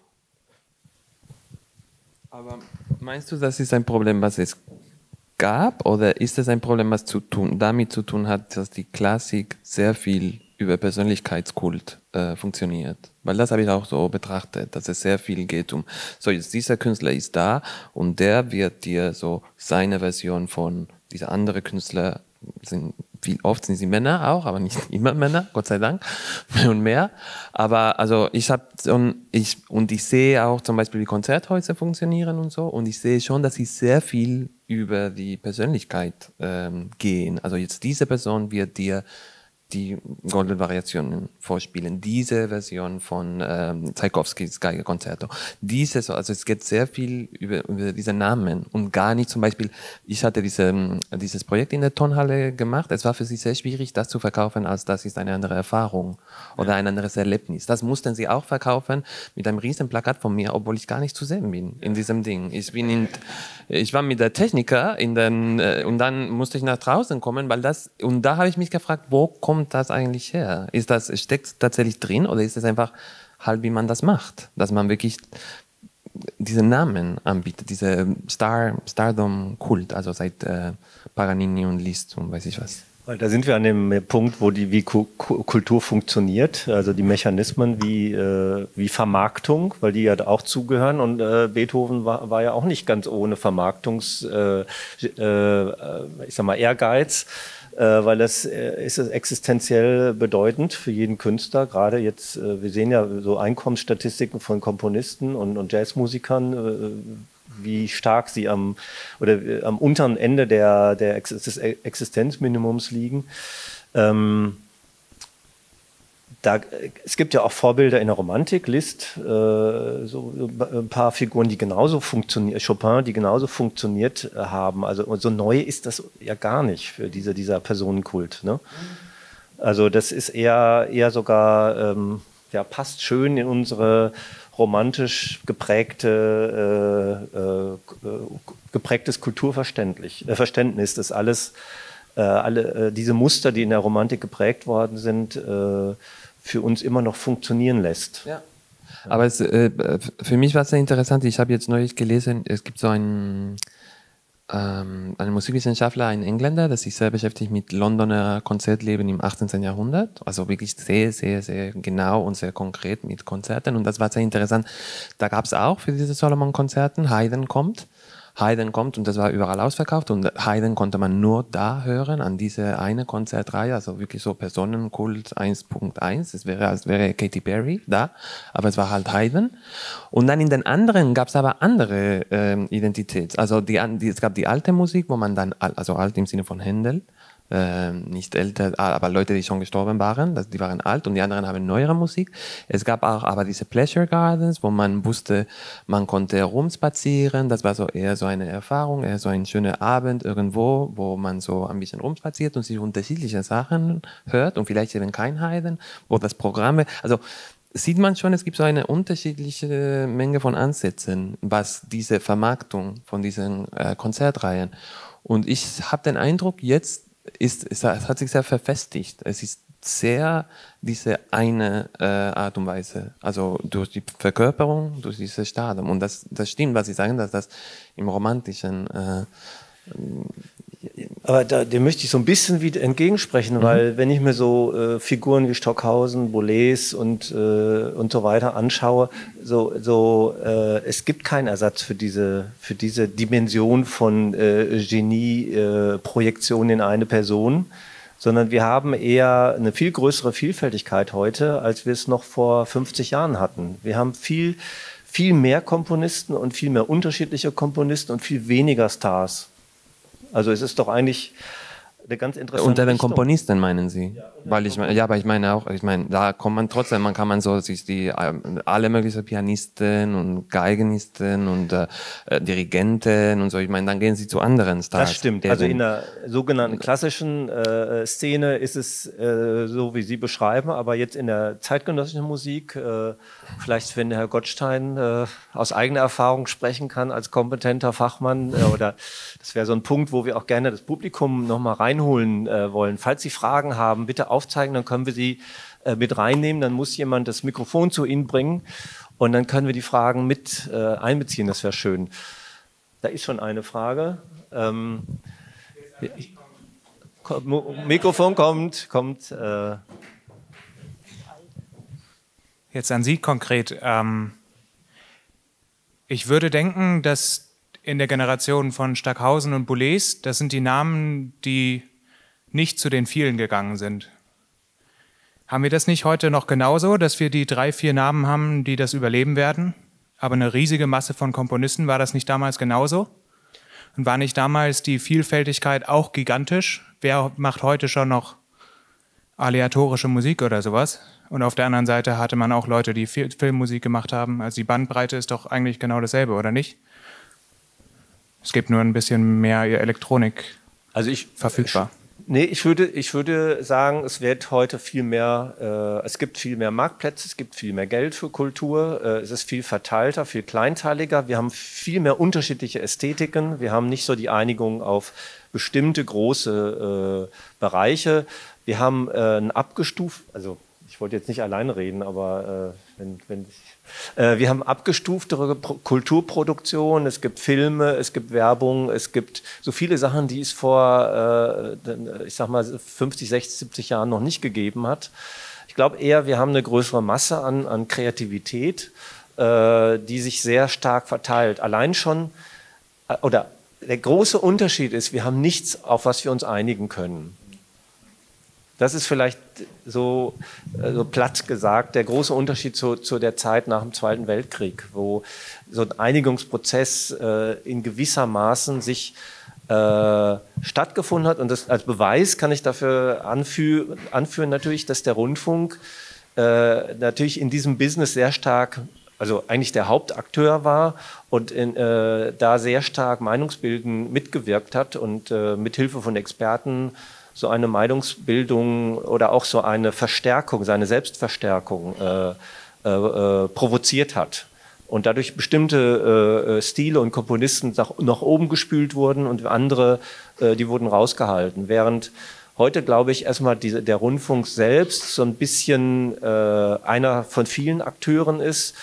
Aber meinst du, das ist ein Problem, was es gab, oder ist es ein Problem, was zu tun, damit zu tun hat, dass die Klassik sehr viel über Persönlichkeitskult äh, funktioniert? Weil das habe ich auch so betrachtet, dass es sehr viel geht um, so jetzt dieser Künstler ist da und der wird dir so seine Version von dieser andere Künstler sind viel, oft sind sie Männer auch, aber nicht immer Männer, Gott sei Dank, mehr und mehr. Aber also ich habe und ich und ich sehe auch zum Beispiel, wie Konzerthäuser funktionieren und so, und ich sehe schon, dass sie sehr viel über die Persönlichkeit ähm, gehen. Also jetzt diese Person wird dir die Golden-Variationen vorspielen. Diese Version von ähm, Tchaikovskis Geigerkonzerto. Diese, also es geht sehr viel über, über diese Namen und gar nicht zum Beispiel, ich hatte diese, ähm, dieses Projekt in der Tonhalle gemacht. Es war für sie sehr schwierig, das zu verkaufen, als das ist eine andere Erfahrung oder ein anderes Erlebnis. Das mussten sie auch verkaufen mit einem riesen Plakat von mir, obwohl ich gar nicht zu sehen bin in diesem Ding. Ich bin in, ich war mit der Techniker in den, äh, und dann musste ich nach draußen kommen, weil das, und da habe ich mich gefragt, wo kommt kommt das eigentlich her? Ist das, steckt tatsächlich drin oder ist es einfach halt, wie man das macht? Dass man wirklich diese Namen anbietet, diese Star, Stardom-Kult, also seit äh, Paganini und Liszt und weiß ich was. Da sind wir an dem Punkt, wo die wie Kultur funktioniert, also die Mechanismen wie, äh, wie Vermarktung, weil die ja auch zugehören und äh, Beethoven war, war ja auch nicht ganz ohne Vermarktungs, äh, äh, ich sag mal Ehrgeiz äh, weil das äh, ist existenziell bedeutend für jeden Künstler. Gerade jetzt, äh, wir sehen ja so Einkommensstatistiken von Komponisten und, und Jazzmusikern, äh, wie stark sie am oder äh, am unteren Ende der, der Existenzminimums liegen. Ähm, da, es gibt ja auch Vorbilder in der Romantik, Liszt, äh, so ein paar Figuren, die genauso funktionieren, Chopin, die genauso funktioniert äh, haben. Also so neu ist das ja gar nicht für diese, dieser Personenkult. Ne? Also das ist eher, eher sogar, ähm, ja, passt schön in unsere romantisch geprägte, äh, äh, geprägtes Kulturverständnis, äh, Verständnis, das alles, äh, alle äh, diese Muster, die in der Romantik geprägt worden sind, äh, für uns immer noch funktionieren lässt. Ja. Aber es, äh, für mich war es sehr interessant. Ich habe jetzt neulich gelesen, es gibt so einen, ähm, einen Musikwissenschaftler, einen Engländer, der sich sehr beschäftigt mit Londoner Konzertleben im 18. Jahrhundert. Also wirklich sehr, sehr, sehr genau und sehr konkret mit Konzerten. Und das war sehr interessant. Da gab es auch für diese Solomon-Konzerten, Haydn kommt. Haydn kommt und das war überall ausverkauft und Haydn konnte man nur da hören, an diese eine Konzertreihe, also wirklich so Personenkult 1.1, es wäre, als wäre Katy Perry da, aber es war halt Haydn. Und dann in den anderen gab es aber andere ähm, Identität, also die, die, es gab die alte Musik, wo man dann, also alt im Sinne von Händel, äh, nicht älter, ah, aber Leute, die schon gestorben waren, die waren alt und die anderen haben neuere Musik. Es gab auch aber diese Pleasure Gardens, wo man wusste, man konnte herumspazieren. Das war so eher so eine Erfahrung, eher so ein schöner Abend irgendwo, wo man so ein bisschen rumspaziert und sich unterschiedliche Sachen hört und vielleicht eben kein Heiden, wo das Programme, also sieht man schon, es gibt so eine unterschiedliche Menge von Ansätzen, was diese Vermarktung von diesen äh, Konzertreihen. Und ich habe den Eindruck, jetzt ist, es hat sich sehr verfestigt. Es ist sehr diese eine äh, Art und Weise, also durch die Verkörperung, durch dieses Stadium. Und das, das stimmt, was Sie sagen, dass das im romantischen äh, aber da, dem möchte ich so ein bisschen wieder entgegensprechen, mhm. weil wenn ich mir so äh, Figuren wie Stockhausen, Boulez und, äh, und so weiter anschaue, so, so äh, es gibt keinen Ersatz für diese, für diese Dimension von äh, Genie-Projektion äh, in eine Person, sondern wir haben eher eine viel größere Vielfältigkeit heute, als wir es noch vor 50 Jahren hatten. Wir haben viel, viel mehr Komponisten und viel mehr unterschiedliche Komponisten und viel weniger Stars. Also es ist doch eigentlich, eine ganz interessante Unter den. Komponisten meinen Sie? Ja, Weil ich ja, aber ich meine auch, ich meine, da kommt man trotzdem, man kann man so sich die ähm, alle möglichen Pianisten und Geigenisten und äh, äh, Dirigenten und so. Ich meine, dann gehen Sie zu anderen Stars. Das stimmt. Also in der sogenannten klassischen äh, Szene ist es äh, so, wie Sie beschreiben, aber jetzt in der zeitgenössischen Musik, äh, vielleicht wenn Herr Gottstein äh, aus eigener Erfahrung sprechen kann als kompetenter Fachmann oder das wäre so ein Punkt, wo wir auch gerne das Publikum nochmal reinholen äh, wollen. Falls Sie Fragen haben, bitte aufzeigen, dann können wir sie äh, mit reinnehmen. Dann muss jemand das Mikrofon zu Ihnen bringen und dann können wir die Fragen mit äh, einbeziehen. Das wäre schön. Da ist schon eine Frage. Ähm, Mikrofon kommt, kommt. Äh. Jetzt an Sie konkret. Ähm, ich würde denken, dass in der Generation von Stackhausen und Boulez, das sind die Namen, die nicht zu den vielen gegangen sind. Haben wir das nicht heute noch genauso, dass wir die drei, vier Namen haben, die das überleben werden? Aber eine riesige Masse von Komponisten, war das nicht damals genauso? Und war nicht damals die Vielfältigkeit auch gigantisch? Wer macht heute schon noch aleatorische Musik oder sowas? Und auf der anderen Seite hatte man auch Leute, die Filmmusik gemacht haben. Also die Bandbreite ist doch eigentlich genau dasselbe, oder nicht? Es gibt nur ein bisschen mehr Elektronik also ich, verfügbar. Nee, ich würde, ich würde sagen, es wird heute viel mehr, äh, es gibt viel mehr Marktplätze, es gibt viel mehr Geld für Kultur, äh, es ist viel verteilter, viel kleinteiliger, wir haben viel mehr unterschiedliche Ästhetiken, wir haben nicht so die Einigung auf bestimmte große äh, Bereiche. Wir haben äh, ein abgestuft, also wollte jetzt nicht alleine reden, aber äh, wenn, wenn ich äh, wir haben abgestuftere Kulturproduktion, es gibt Filme, es gibt Werbung, es gibt so viele Sachen, die es vor, äh, ich sag mal, 50, 60, 70 Jahren noch nicht gegeben hat. Ich glaube eher, wir haben eine größere Masse an, an Kreativität, äh, die sich sehr stark verteilt. Allein schon, oder der große Unterschied ist, wir haben nichts, auf was wir uns einigen können. Das ist vielleicht so, äh, so platt gesagt der große Unterschied zu, zu der Zeit nach dem Zweiten Weltkrieg, wo so ein Einigungsprozess äh, in gewisser Maßen sich äh, stattgefunden hat. Und das, als Beweis kann ich dafür anführen, anführen natürlich, dass der Rundfunk äh, natürlich in diesem Business sehr stark also eigentlich der Hauptakteur war und in, äh, da sehr stark Meinungsbilden mitgewirkt hat und äh, mithilfe von Experten so eine Meinungsbildung oder auch so eine Verstärkung, seine Selbstverstärkung äh, äh, äh, provoziert hat. Und dadurch bestimmte äh, äh, Stile und Komponisten nach, nach, oben gespült wurden und andere, äh, die wurden rausgehalten. Während heute, glaube ich, erstmal diese, der Rundfunk selbst so ein bisschen einer von vielen Akteuren ist.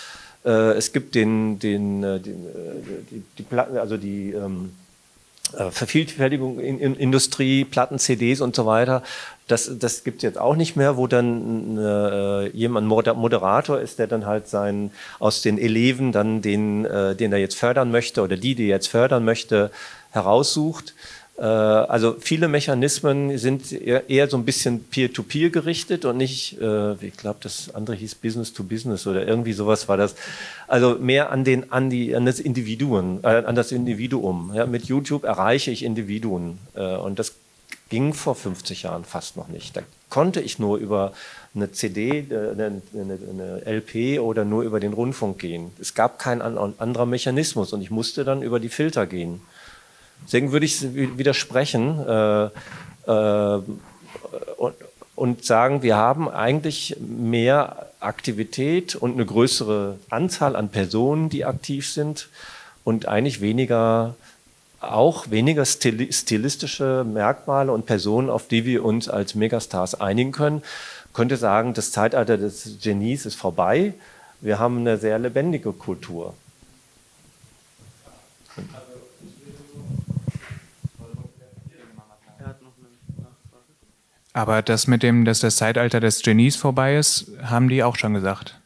es gibt den, den, den die, die, also die ähm, äh, Vervielfältigung in, in Industrie, Platten, CDs und so weiter. Das, das gibt es jetzt auch nicht mehr, wo dann äh, jemand Moderator ist, der dann halt sein aus den Eleven dann den, äh, den er jetzt fördern möchte oder die, die er jetzt fördern möchte, heraussucht. Äh, also viele Mechanismen sind eher, so ein bisschen peer-to-peer -peer gerichtet und nicht, äh, ich glaube, das andere hieß Business to Business oder irgendwie sowas war das. Also mehr an den, an die, an das Individuum, äh, an das Individuum. Ja, mit YouTube erreiche ich Individuen und das ging vor 50 Jahren fast noch nicht. Da konnte ich nur über eine CD, eine, eine, eine, LP oder nur über den Rundfunk gehen. Es gab keinen anderer Mechanismus und ich musste dann über die Filter gehen. Deswegen würde ich widersprechen äh, äh, und, und sagen, wir haben eigentlich mehr Aktivität und eine größere Anzahl an Personen, die aktiv sind und eigentlich weniger auch weniger stilistische Merkmale und Personen, auf die wir uns als Megastars einigen können. Ich könnte sagen, das Zeitalter des Genies ist vorbei. Wir haben eine sehr lebendige Kultur. Aber das mit dem, dass das Zeitalter des Genies vorbei ist, haben die auch schon gesagt.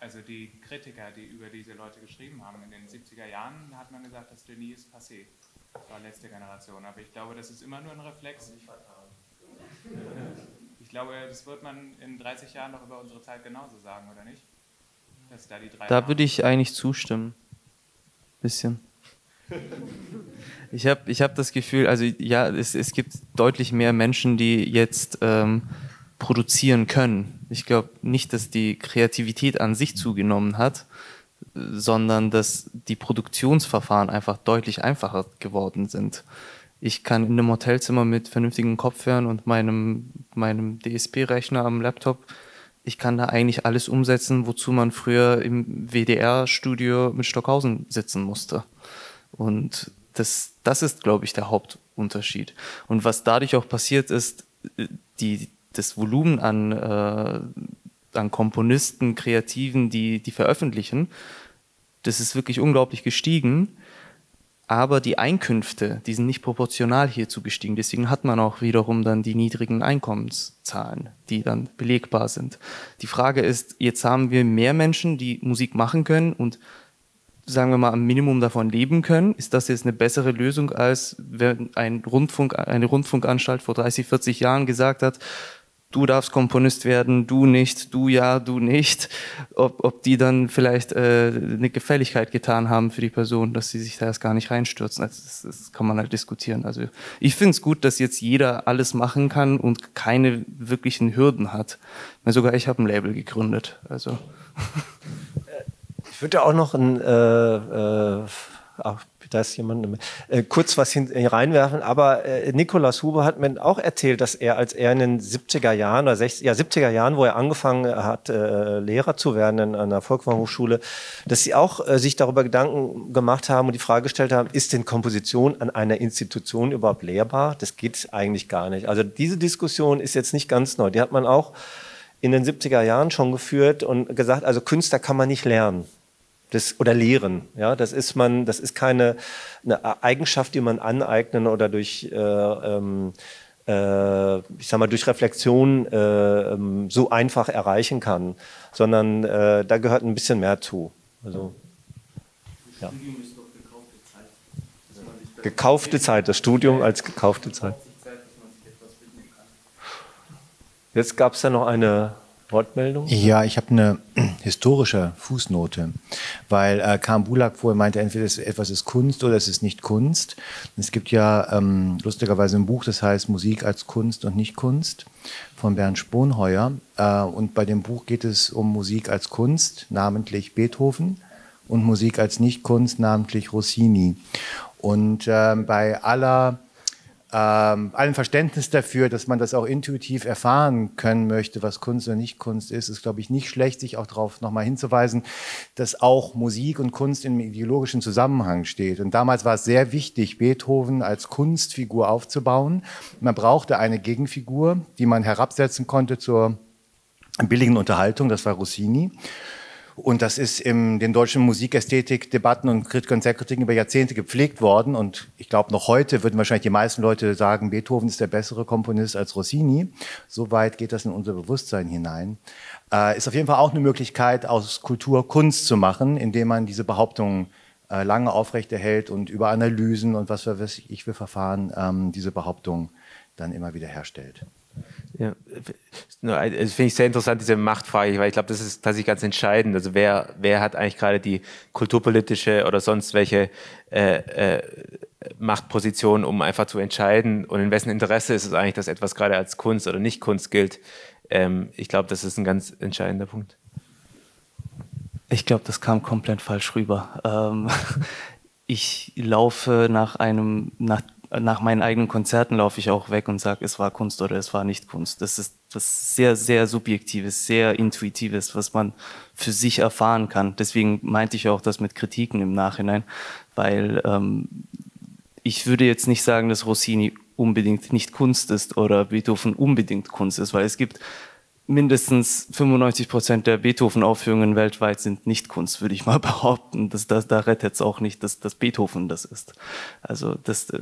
Also die Kritiker, die über diese Leute geschrieben haben, in den 70er Jahren hat man gesagt, das Genie ist passé. Das war letzte Generation. Aber ich glaube, das ist immer nur ein Reflex. Ich glaube, das wird man in 30 Jahren noch über unsere Zeit genauso sagen, oder nicht? da, da würde ich eigentlich zustimmen. Bisschen. Ich habe ich hab das Gefühl, also ja, es, es gibt deutlich mehr Menschen, die jetzt ähm, produzieren können. Ich glaube nicht, dass die Kreativität an sich zugenommen hat, sondern dass die Produktionsverfahren einfach deutlich einfacher geworden sind. Ich kann in einem Hotelzimmer mit vernünftigen Kopfhörern und meinem, meinem DSP-Rechner am Laptop, ich kann da eigentlich alles umsetzen, wozu man früher im WDR-Studio mit Stockhausen sitzen musste. Und das, das ist, glaube ich, der Hauptunterschied. Und was dadurch auch passiert ist, die, das Volumen an, äh, an Komponisten, Kreativen, die, die veröffentlichen, das ist wirklich unglaublich gestiegen. Aber die Einkünfte, die sind nicht proportional hierzu gestiegen. Deswegen hat man auch wiederum dann die niedrigen Einkommenszahlen, die dann belegbar sind. Die Frage ist, jetzt haben wir mehr Menschen, die Musik machen können und sagen wir mal, am Minimum davon leben können. Ist das jetzt eine bessere Lösung, als wenn ein Rundfunk, eine Rundfunkanstalt vor 30, 40 Jahren gesagt hat, du darfst Komponist werden, du nicht, du ja, du nicht, ob, ob die dann vielleicht äh, eine Gefälligkeit getan haben für die Person, dass sie sich da erst gar nicht reinstürzen. Also das, das kann man halt diskutieren. Also ich finde es gut, dass jetzt jeder alles machen kann und keine wirklichen Hürden hat. Sogar ich habe ein Label gegründet. Also ich würde auch noch ein, äh, äh, ach, da ist jemand, äh, kurz was hin, äh, reinwerfen, aber äh, Nikolaus Huber hat mir auch erzählt, dass er, als er in den 70er Jahren oder 60, ja, 70er Jahren, wo er angefangen hat, äh, Lehrer zu werden in einer Volkswagen dass sie auch äh, sich darüber Gedanken gemacht haben und die Frage gestellt haben, ist denn Komposition an einer Institution überhaupt lehrbar? Das geht eigentlich gar nicht. Also diese Diskussion ist jetzt nicht ganz neu. Die hat man auch in den 70er Jahren schon geführt und gesagt, also Künstler kann man nicht lernen das, oder lehren. Ja, das ist man, das ist keine eine Eigenschaft, die man aneignen oder durch, äh, ähm, äh, ich sag mal, durch Reflexion äh, ähm, so einfach erreichen kann, sondern äh, da gehört ein bisschen mehr zu. Also, ja. Gekaufte Zeit, das Studium als gekaufte Zeit. Jetzt gab es da noch eine Wortmeldung? Ja, ich habe eine historische Fußnote, weil äh, Karl Bulak vorher meinte, entweder etwas ist Kunst oder es ist nicht Kunst. Es gibt ja ähm, lustigerweise ein Buch, das heißt Musik als Kunst und nicht Kunst von Bernd Sponheuer. Äh, und bei dem Buch geht es um Musik als Kunst, namentlich Beethoven, und Musik als Nicht-Kunst, namentlich Rossini. Und äh, bei aller ähm, allen Verständnis dafür, dass man das auch intuitiv erfahren können möchte, was Kunst oder nicht Kunst ist, ist, glaube ich, nicht schlecht, sich auch darauf nochmal hinzuweisen, dass auch Musik und Kunst im ideologischen Zusammenhang steht. Und damals war es sehr wichtig, Beethoven als Kunstfigur aufzubauen. Man brauchte eine Gegenfigur, die man herabsetzen konnte zur billigen Unterhaltung, das war Rossini. Und das ist in den deutschen Musikästhetik-Debatten und Konzertkritiken über Jahrzehnte gepflegt worden. Und ich glaube, noch heute würden wahrscheinlich die meisten Leute sagen, Beethoven ist der bessere Komponist als Rossini. So weit geht das in unser Bewusstsein hinein. Äh, ist auf jeden Fall auch eine Möglichkeit, aus Kultur Kunst zu machen, indem man diese Behauptungen äh, lange aufrechterhält und über Analysen und was weiß ich für Verfahren ähm, diese Behauptung dann immer wieder herstellt. Ja, also finde ich sehr interessant, diese Machtfrage, weil ich glaube, das ist tatsächlich ganz entscheidend. Also wer, wer hat eigentlich gerade die kulturpolitische oder sonst welche äh, äh, Machtposition, um einfach zu entscheiden und in wessen Interesse ist es eigentlich, dass etwas gerade als Kunst oder nicht Kunst gilt. Ähm, ich glaube, das ist ein ganz entscheidender Punkt. Ich glaube, das kam komplett falsch rüber. Ähm, ich laufe nach einem, nach nach meinen eigenen Konzerten laufe ich auch weg und sage, es war Kunst oder es war nicht Kunst. Das ist was sehr, sehr Subjektives, sehr Intuitives, was man für sich erfahren kann. Deswegen meinte ich auch das mit Kritiken im Nachhinein, weil ähm, ich würde jetzt nicht sagen, dass Rossini unbedingt nicht Kunst ist oder Beethoven unbedingt Kunst ist, weil es gibt mindestens 95 Prozent der Beethoven-Aufführungen weltweit sind nicht Kunst, würde ich mal behaupten. Das, das, da rettet es auch nicht, dass, dass Beethoven das ist. Also das,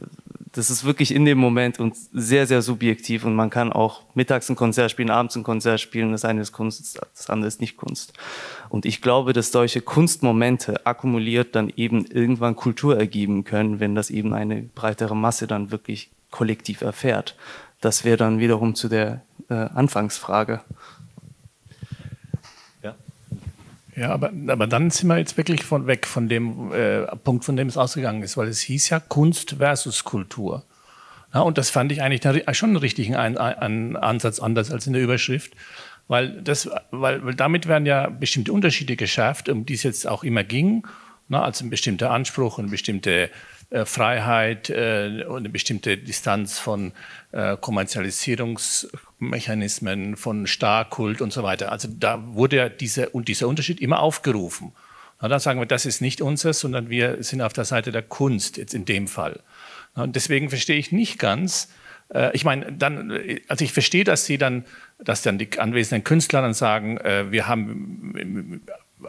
das ist wirklich in dem Moment und sehr, sehr subjektiv und man kann auch mittags ein Konzert spielen, abends ein Konzert spielen. Das eine ist Kunst, das andere ist nicht Kunst. Und ich glaube, dass solche Kunstmomente akkumuliert dann eben irgendwann Kultur ergeben können, wenn das eben eine breitere Masse dann wirklich kollektiv erfährt. Das wäre dann wiederum zu der äh, Anfangsfrage. Ja. Ja, aber, aber dann sind wir jetzt wirklich von weg von dem äh, Punkt, von dem es ausgegangen ist, weil es hieß ja Kunst versus Kultur. Ja, und das fand ich eigentlich schon einen richtigen ein, ein Ansatz, anders als in der Überschrift, weil, das, weil, weil damit werden ja bestimmte Unterschiede geschärft, um die es jetzt auch immer ging. Na, also ein bestimmter Anspruch, eine bestimmte äh, Freiheit äh, und eine bestimmte Distanz von äh, Kommerzialisierungsmechanismen, von Starkult und so weiter. Also da wurde ja diese, und dieser Unterschied immer aufgerufen. Na, dann sagen wir, das ist nicht unseres, sondern wir sind auf der Seite der Kunst jetzt in dem Fall. Na, und deswegen verstehe ich nicht ganz, äh, ich meine, dann, also ich verstehe, dass sie dann, dass dann die anwesenden Künstler dann sagen, äh, wir haben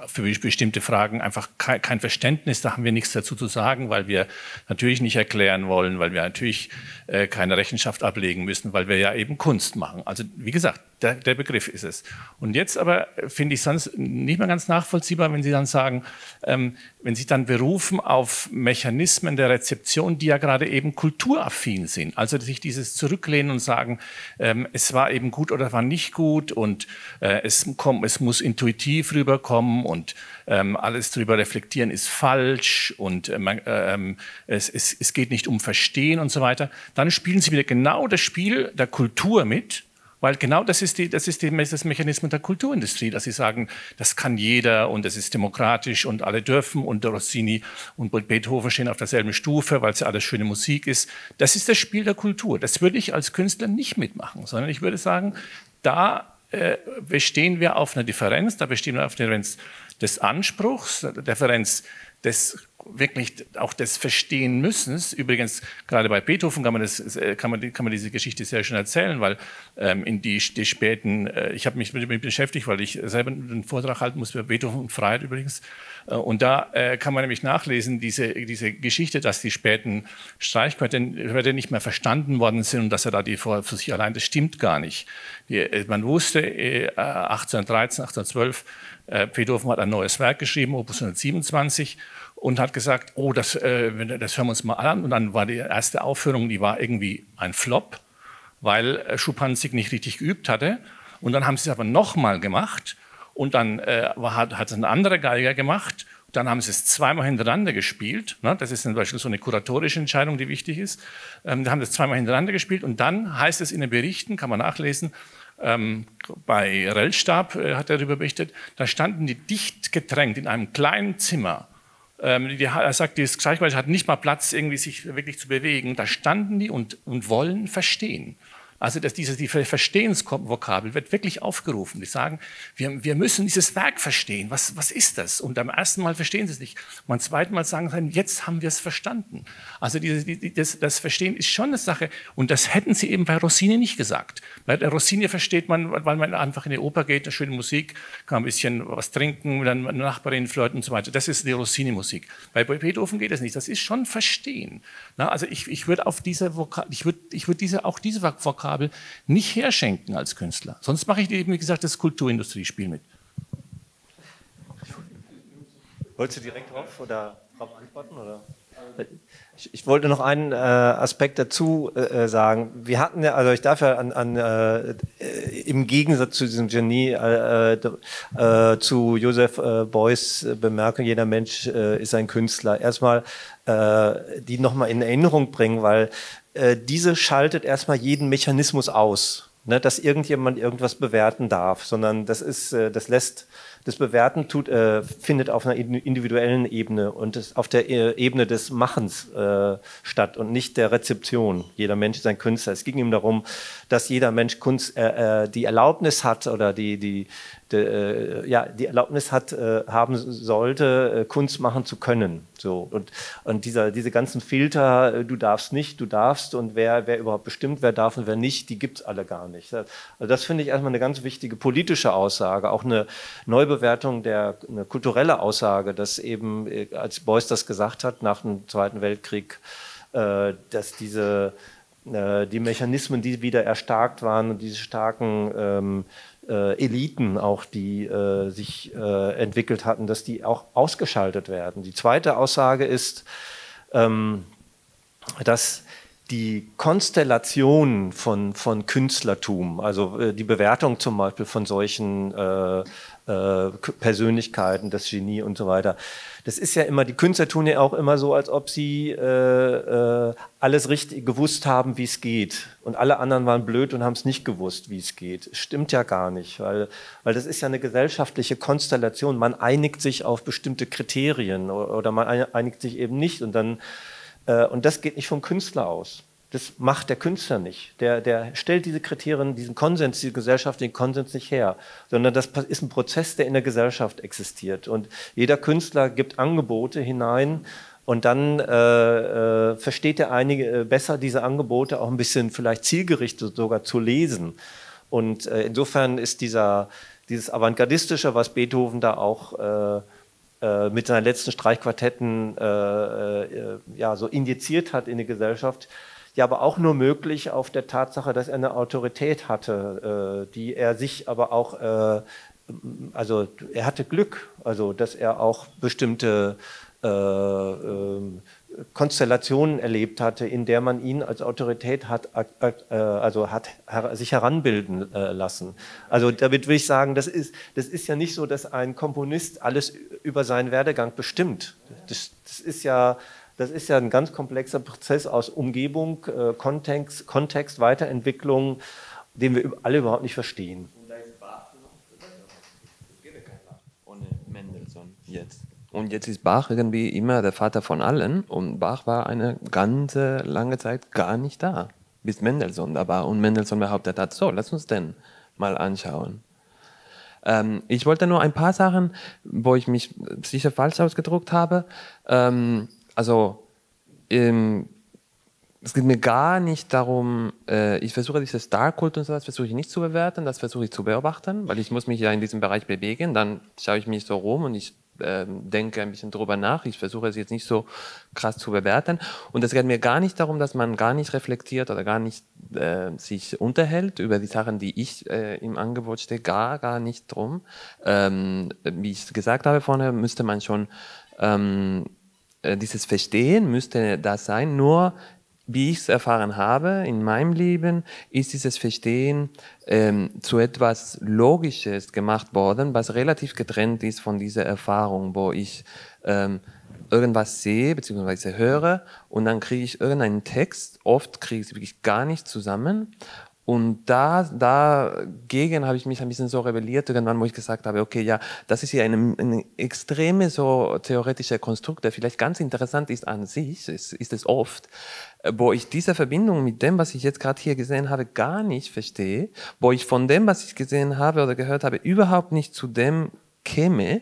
für bestimmte Fragen einfach kein Verständnis, da haben wir nichts dazu zu sagen, weil wir natürlich nicht erklären wollen, weil wir natürlich äh, keine Rechenschaft ablegen müssen, weil wir ja eben Kunst machen. Also wie gesagt, der, der Begriff ist es. Und jetzt aber finde ich sonst nicht mehr ganz nachvollziehbar, wenn Sie dann sagen, ähm, wenn Sie dann berufen auf Mechanismen der Rezeption, die ja gerade eben kulturaffin sind. Also sich dieses zurücklehnen und sagen, ähm, es war eben gut oder war nicht gut und äh, es, komm, es muss intuitiv rüberkommen und ähm, alles darüber reflektieren ist falsch und äh, man, äh, es, es, es geht nicht um Verstehen und so weiter. Dann spielen Sie wieder genau das Spiel der Kultur mit weil genau das ist, die, das ist die, das Mechanismus der Kulturindustrie, dass sie sagen, das kann jeder und es ist demokratisch und alle dürfen und Rossini und Beethoven stehen auf derselben Stufe, weil es ja alles schöne Musik ist. Das ist das Spiel der Kultur. Das würde ich als Künstler nicht mitmachen, sondern ich würde sagen, da äh, bestehen wir auf einer Differenz, da bestehen wir auf einer Differenz des Anspruchs, der Differenz des wirklich auch des Verstehen müssen. Übrigens, gerade bei Beethoven kann man, das, äh, kann man, kann man diese Geschichte sehr schön erzählen, weil ähm, in die, die späten, äh, ich habe mich damit beschäftigt, weil ich selber einen Vortrag halten muss über Beethoven und Freiheit übrigens. Äh, und da äh, kann man nämlich nachlesen, diese, diese Geschichte, dass die späten Streichquartette nicht mehr verstanden worden sind und dass er da die vor für sich allein, das stimmt gar nicht. Die, äh, man wusste, 1813, 1812, Beethoven hat ein neues Werk geschrieben, Opus 127, und hat gesagt, oh, das, äh, das hören wir uns mal an. Und dann war die erste Aufführung, die war irgendwie ein Flop, weil äh, Schupanzig nicht richtig geübt hatte. Und dann haben sie es aber nochmal gemacht und dann äh, hat, hat es ein anderer Geiger gemacht. Dann haben sie es zweimal hintereinander gespielt. Ne? Das ist zum Beispiel so eine kuratorische Entscheidung, die wichtig ist. Ähm, da haben es zweimal hintereinander gespielt und dann heißt es in den Berichten, kann man nachlesen, ähm, bei Rellstab äh, hat er darüber berichtet, da standen die dicht gedrängt in einem kleinen Zimmer ähm, die, er sagt, dieses Gleichgewicht hat nicht mal Platz, irgendwie sich wirklich zu bewegen. Da standen die und, und wollen verstehen. Also dass diese, die Verstehensvokabel wird wirklich aufgerufen. Die sagen, wir, wir müssen dieses Werk verstehen. Was, was ist das? Und am ersten Mal verstehen sie es nicht. beim zweiten Mal sagen sie, jetzt haben wir es verstanden. Also diese, die, das, das Verstehen ist schon eine Sache. Und das hätten sie eben bei Rossini nicht gesagt. Bei Rossini versteht man, weil man einfach in die Oper geht, eine schöne Musik, kann ein bisschen was trinken, dann eine Nachbarin flirten und so weiter. Das ist die Rossini-Musik. Bei Beethoven geht das nicht. Das ist schon Verstehen. Na, also ich, ich würde auf diese Vokabel, ich würde ich würd diese, auch diese Vokabel Vokabel nicht herschenken als Künstler. Sonst mache ich eben, wie gesagt, das Kulturindustriespiel mit. Wolltest du direkt drauf oder darauf antworten? Oder? Ich, ich, wollte noch einen äh, Aspekt dazu äh, sagen. Wir hatten ja, also ich darf ja an, an äh, im Gegensatz zu diesem Genie äh, äh, zu Joseph äh, Beuys bemerken, jeder Mensch ist ein Künstler. Erstmal die nochmal in Erinnerung bringen, weil äh, diese schaltet erstmal jeden Mechanismus aus, ne, dass irgendjemand irgendwas bewerten darf, sondern das ist, äh, das lässt das Bewerten tut, äh, findet auf einer individuellen Ebene und auf der äh, Ebene des Machens äh, statt und nicht der Rezeption. Jeder Mensch ist ein Künstler. Es ging ihm darum, dass jeder Mensch Kunst, äh, äh die Erlaubnis hat oder die, die, die, äh, ja, die Erlaubnis hat, äh, haben sollte, äh, Kunst machen zu können. So. Und, und dieser, diese ganzen Filter, du darfst nicht, du darfst und wer, wer überhaupt bestimmt, wer darf und wer nicht, die gibt es alle gar nicht. Also das finde ich erstmal eine ganz wichtige politische Aussage, auch eine Neubewertung der eine kulturelle Aussage, dass eben, als Beuys das gesagt hat, nach dem Zweiten Weltkrieg, dass diese die Mechanismen, die wieder erstarkt waren und diese starken ähm, äh, Eliten auch, die äh, sich äh, entwickelt hatten, dass die auch ausgeschaltet werden. Die zweite Aussage ist, ähm, dass die Konstellation von, von Künstlertum, also äh, die Bewertung zum Beispiel von solchen äh, Persönlichkeiten, das Genie und so weiter. Das ist ja immer, die Künstler tun ja auch immer so, als ob sie äh, äh, alles richtig gewusst haben, wie es geht. Und alle anderen waren blöd und haben es nicht gewusst, wie es geht. Stimmt ja gar nicht, weil, weil das ist ja eine gesellschaftliche Konstellation. Man einigt sich auf bestimmte Kriterien oder, oder man einigt sich eben nicht. Und dann äh, und das geht nicht vom Künstler aus. Das macht der Künstler nicht. Der, der stellt diese Kriterien, diesen Konsens, diesen gesellschaftlichen Konsens nicht her, sondern das ist ein Prozess, der in der Gesellschaft existiert. Und jeder Künstler gibt Angebote hinein und dann äh, äh, versteht er einige äh, besser, diese Angebote auch ein bisschen vielleicht zielgerichtet sogar zu lesen. Und äh, insofern ist dieser, dieses Avantgardistische, was Beethoven da auch äh, äh, mit seinen letzten Streichquartetten äh, äh, ja, so injiziert hat in die Gesellschaft, ja aber auch nur möglich auf der Tatsache, dass er eine Autorität hatte, äh, die er sich aber auch, äh, also er hatte Glück, also dass er auch bestimmte äh, ähm, Konstellationen erlebt hatte, in der man ihn als Autorität hat, äh, also hat sich heranbilden äh, lassen. Also damit will ich sagen, das ist, das ist ja nicht so, dass ein Komponist alles über seinen Werdegang bestimmt. Das, das ist ja das ist ja ein ganz komplexer Prozess aus Umgebung, äh, Kontext, Kontext, Weiterentwicklung, den wir alle überhaupt nicht verstehen. Ohne Mendelssohn jetzt. Und jetzt ist Bach irgendwie immer der Vater von allen und Bach war eine ganze lange Zeit gar nicht da, bis Mendelssohn da war. Und Mendelssohn behauptet hat, so, lass uns denn mal anschauen. Ähm, ich wollte nur ein paar Sachen, wo ich mich sicher falsch ausgedruckt habe. Ähm, also, ähm, es geht mir gar nicht darum, äh, ich versuche diese Star-Kult und sowas, versuche ich nicht zu bewerten, das versuche ich zu beobachten, weil ich muss mich ja in diesem Bereich bewegen, dann schaue ich mich so rum und ich ähm, denke ein bisschen drüber nach. Ich versuche es jetzt nicht so krass zu bewerten. Und es geht mir gar nicht darum, dass man gar nicht reflektiert oder gar nicht äh, sich unterhält über die Sachen, die ich äh, im Angebot stehe. Gar, gar nicht drum. Ähm, wie ich gesagt habe vorher, müsste man schon ähm, äh, dieses Verstehen müsste das sein. Nur wie ich es erfahren habe in meinem Leben, ist dieses Verstehen ähm, zu etwas Logisches gemacht worden, was relativ getrennt ist von dieser Erfahrung, wo ich ähm, irgendwas sehe bzw. höre und dann kriege ich irgendeinen Text. Oft kriege ich es wirklich gar nicht zusammen und da, dagegen habe ich mich ein bisschen so rebelliert, irgendwann, wo ich gesagt habe, okay, ja, das ist ja eine, eine extreme so theoretische Konstrukt, der vielleicht ganz interessant ist an sich, ist, ist es oft, wo ich diese Verbindung mit dem, was ich jetzt gerade hier gesehen habe, gar nicht verstehe, wo ich von dem, was ich gesehen habe oder gehört habe, überhaupt nicht zu dem käme,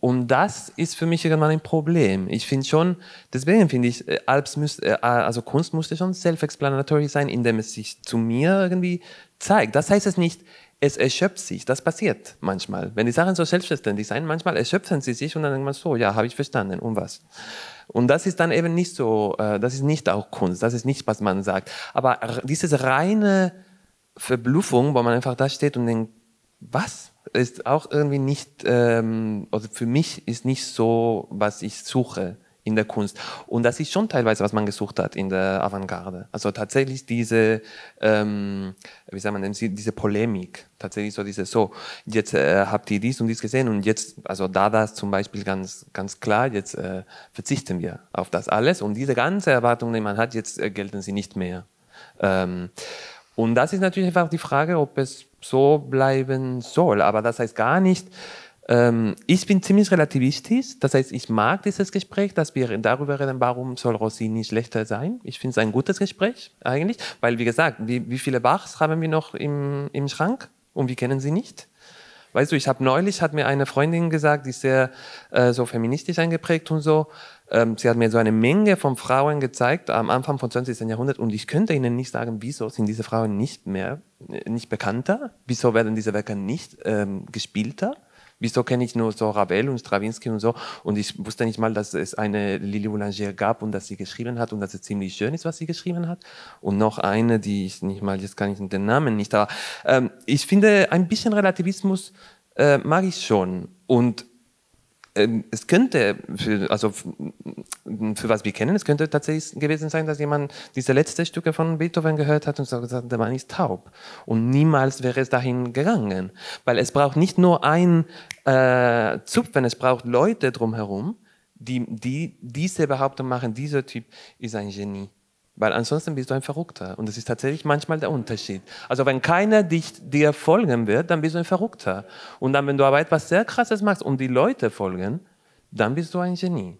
und das ist für mich irgendwann ein Problem. Ich finde schon, deswegen finde ich, äh, Alps müsste, äh, also Kunst musste schon self-explanatory sein, indem es sich zu mir irgendwie zeigt. Das heißt es nicht, es erschöpft sich. Das passiert manchmal. Wenn die Sachen so selbstverständlich sind, manchmal erschöpfen sie sich und dann denkt man so, ja, habe ich verstanden, um was. Und das ist dann eben nicht so, äh, das ist nicht auch Kunst, das ist nicht, was man sagt. Aber diese reine Verbluffung, wo man einfach da steht und denkt, was? Ist auch irgendwie nicht, ähm, also für mich ist nicht so, was ich suche in der Kunst. Und das ist schon teilweise, was man gesucht hat in der Avantgarde. Also tatsächlich diese, ähm, wie sagt man diese Polemik. Tatsächlich so diese, so, jetzt äh, habt ihr dies und dies gesehen und jetzt, also da das zum Beispiel ganz, ganz klar, jetzt äh, verzichten wir auf das alles und diese ganze Erwartung, die man hat, jetzt äh, gelten sie nicht mehr. Ähm, und das ist natürlich einfach die Frage, ob es so bleiben soll. Aber das heißt gar nicht, ähm, ich bin ziemlich relativistisch. Das heißt, ich mag dieses Gespräch, dass wir darüber reden, warum soll Rossini schlechter sein. Ich finde es ein gutes Gespräch eigentlich, weil wie gesagt, wie, wie viele Bachs haben wir noch im, im Schrank und wir kennen sie nicht? Weißt du, ich habe neulich, hat mir eine Freundin gesagt, die ist sehr äh, so feministisch eingeprägt und so, ähm, sie hat mir so eine Menge von Frauen gezeigt am Anfang vom 20. Jahrhundert und ich könnte Ihnen nicht sagen, wieso sind diese Frauen nicht mehr, äh, nicht bekannter? Wieso werden diese Werke nicht ähm, gespielter? Wieso kenne ich nur so Ravel und Stravinsky und so? Und ich wusste nicht mal, dass es eine Lili Boulanger gab und dass sie geschrieben hat und dass es ziemlich schön ist, was sie geschrieben hat. Und noch eine, die ich nicht mal, jetzt kann ich den Namen nicht, aber ähm, ich finde, ein bisschen Relativismus äh, mag ich schon. Und es könnte, für, also für was wir kennen, es könnte tatsächlich gewesen sein, dass jemand diese letzten Stücke von Beethoven gehört hat und gesagt, der Mann ist taub. Und niemals wäre es dahin gegangen. Weil es braucht nicht nur ein äh, Zupfen, es braucht Leute drumherum, die, die diese Behauptung machen, dieser Typ ist ein Genie. Weil ansonsten bist du ein Verrückter. Und das ist tatsächlich manchmal der Unterschied. Also wenn keiner dich, dir folgen wird, dann bist du ein Verrückter. Und dann, wenn du aber etwas sehr Krasses machst und die Leute folgen, dann bist du ein Genie.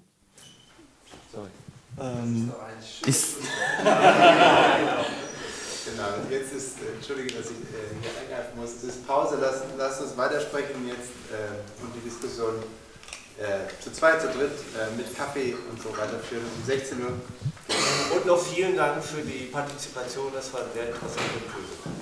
Sorry. Ähm, ist genau, jetzt ist, entschuldige, dass ich äh, hier eingreifen muss, es ist Pause, lass, lass uns weitersprechen jetzt äh, und die Diskussion äh, zu zweit, zu dritt, äh, mit Kaffee und so weiter führen um 16 Uhr. Und noch vielen Dank für die Partizipation, das war sehr interessant und cool.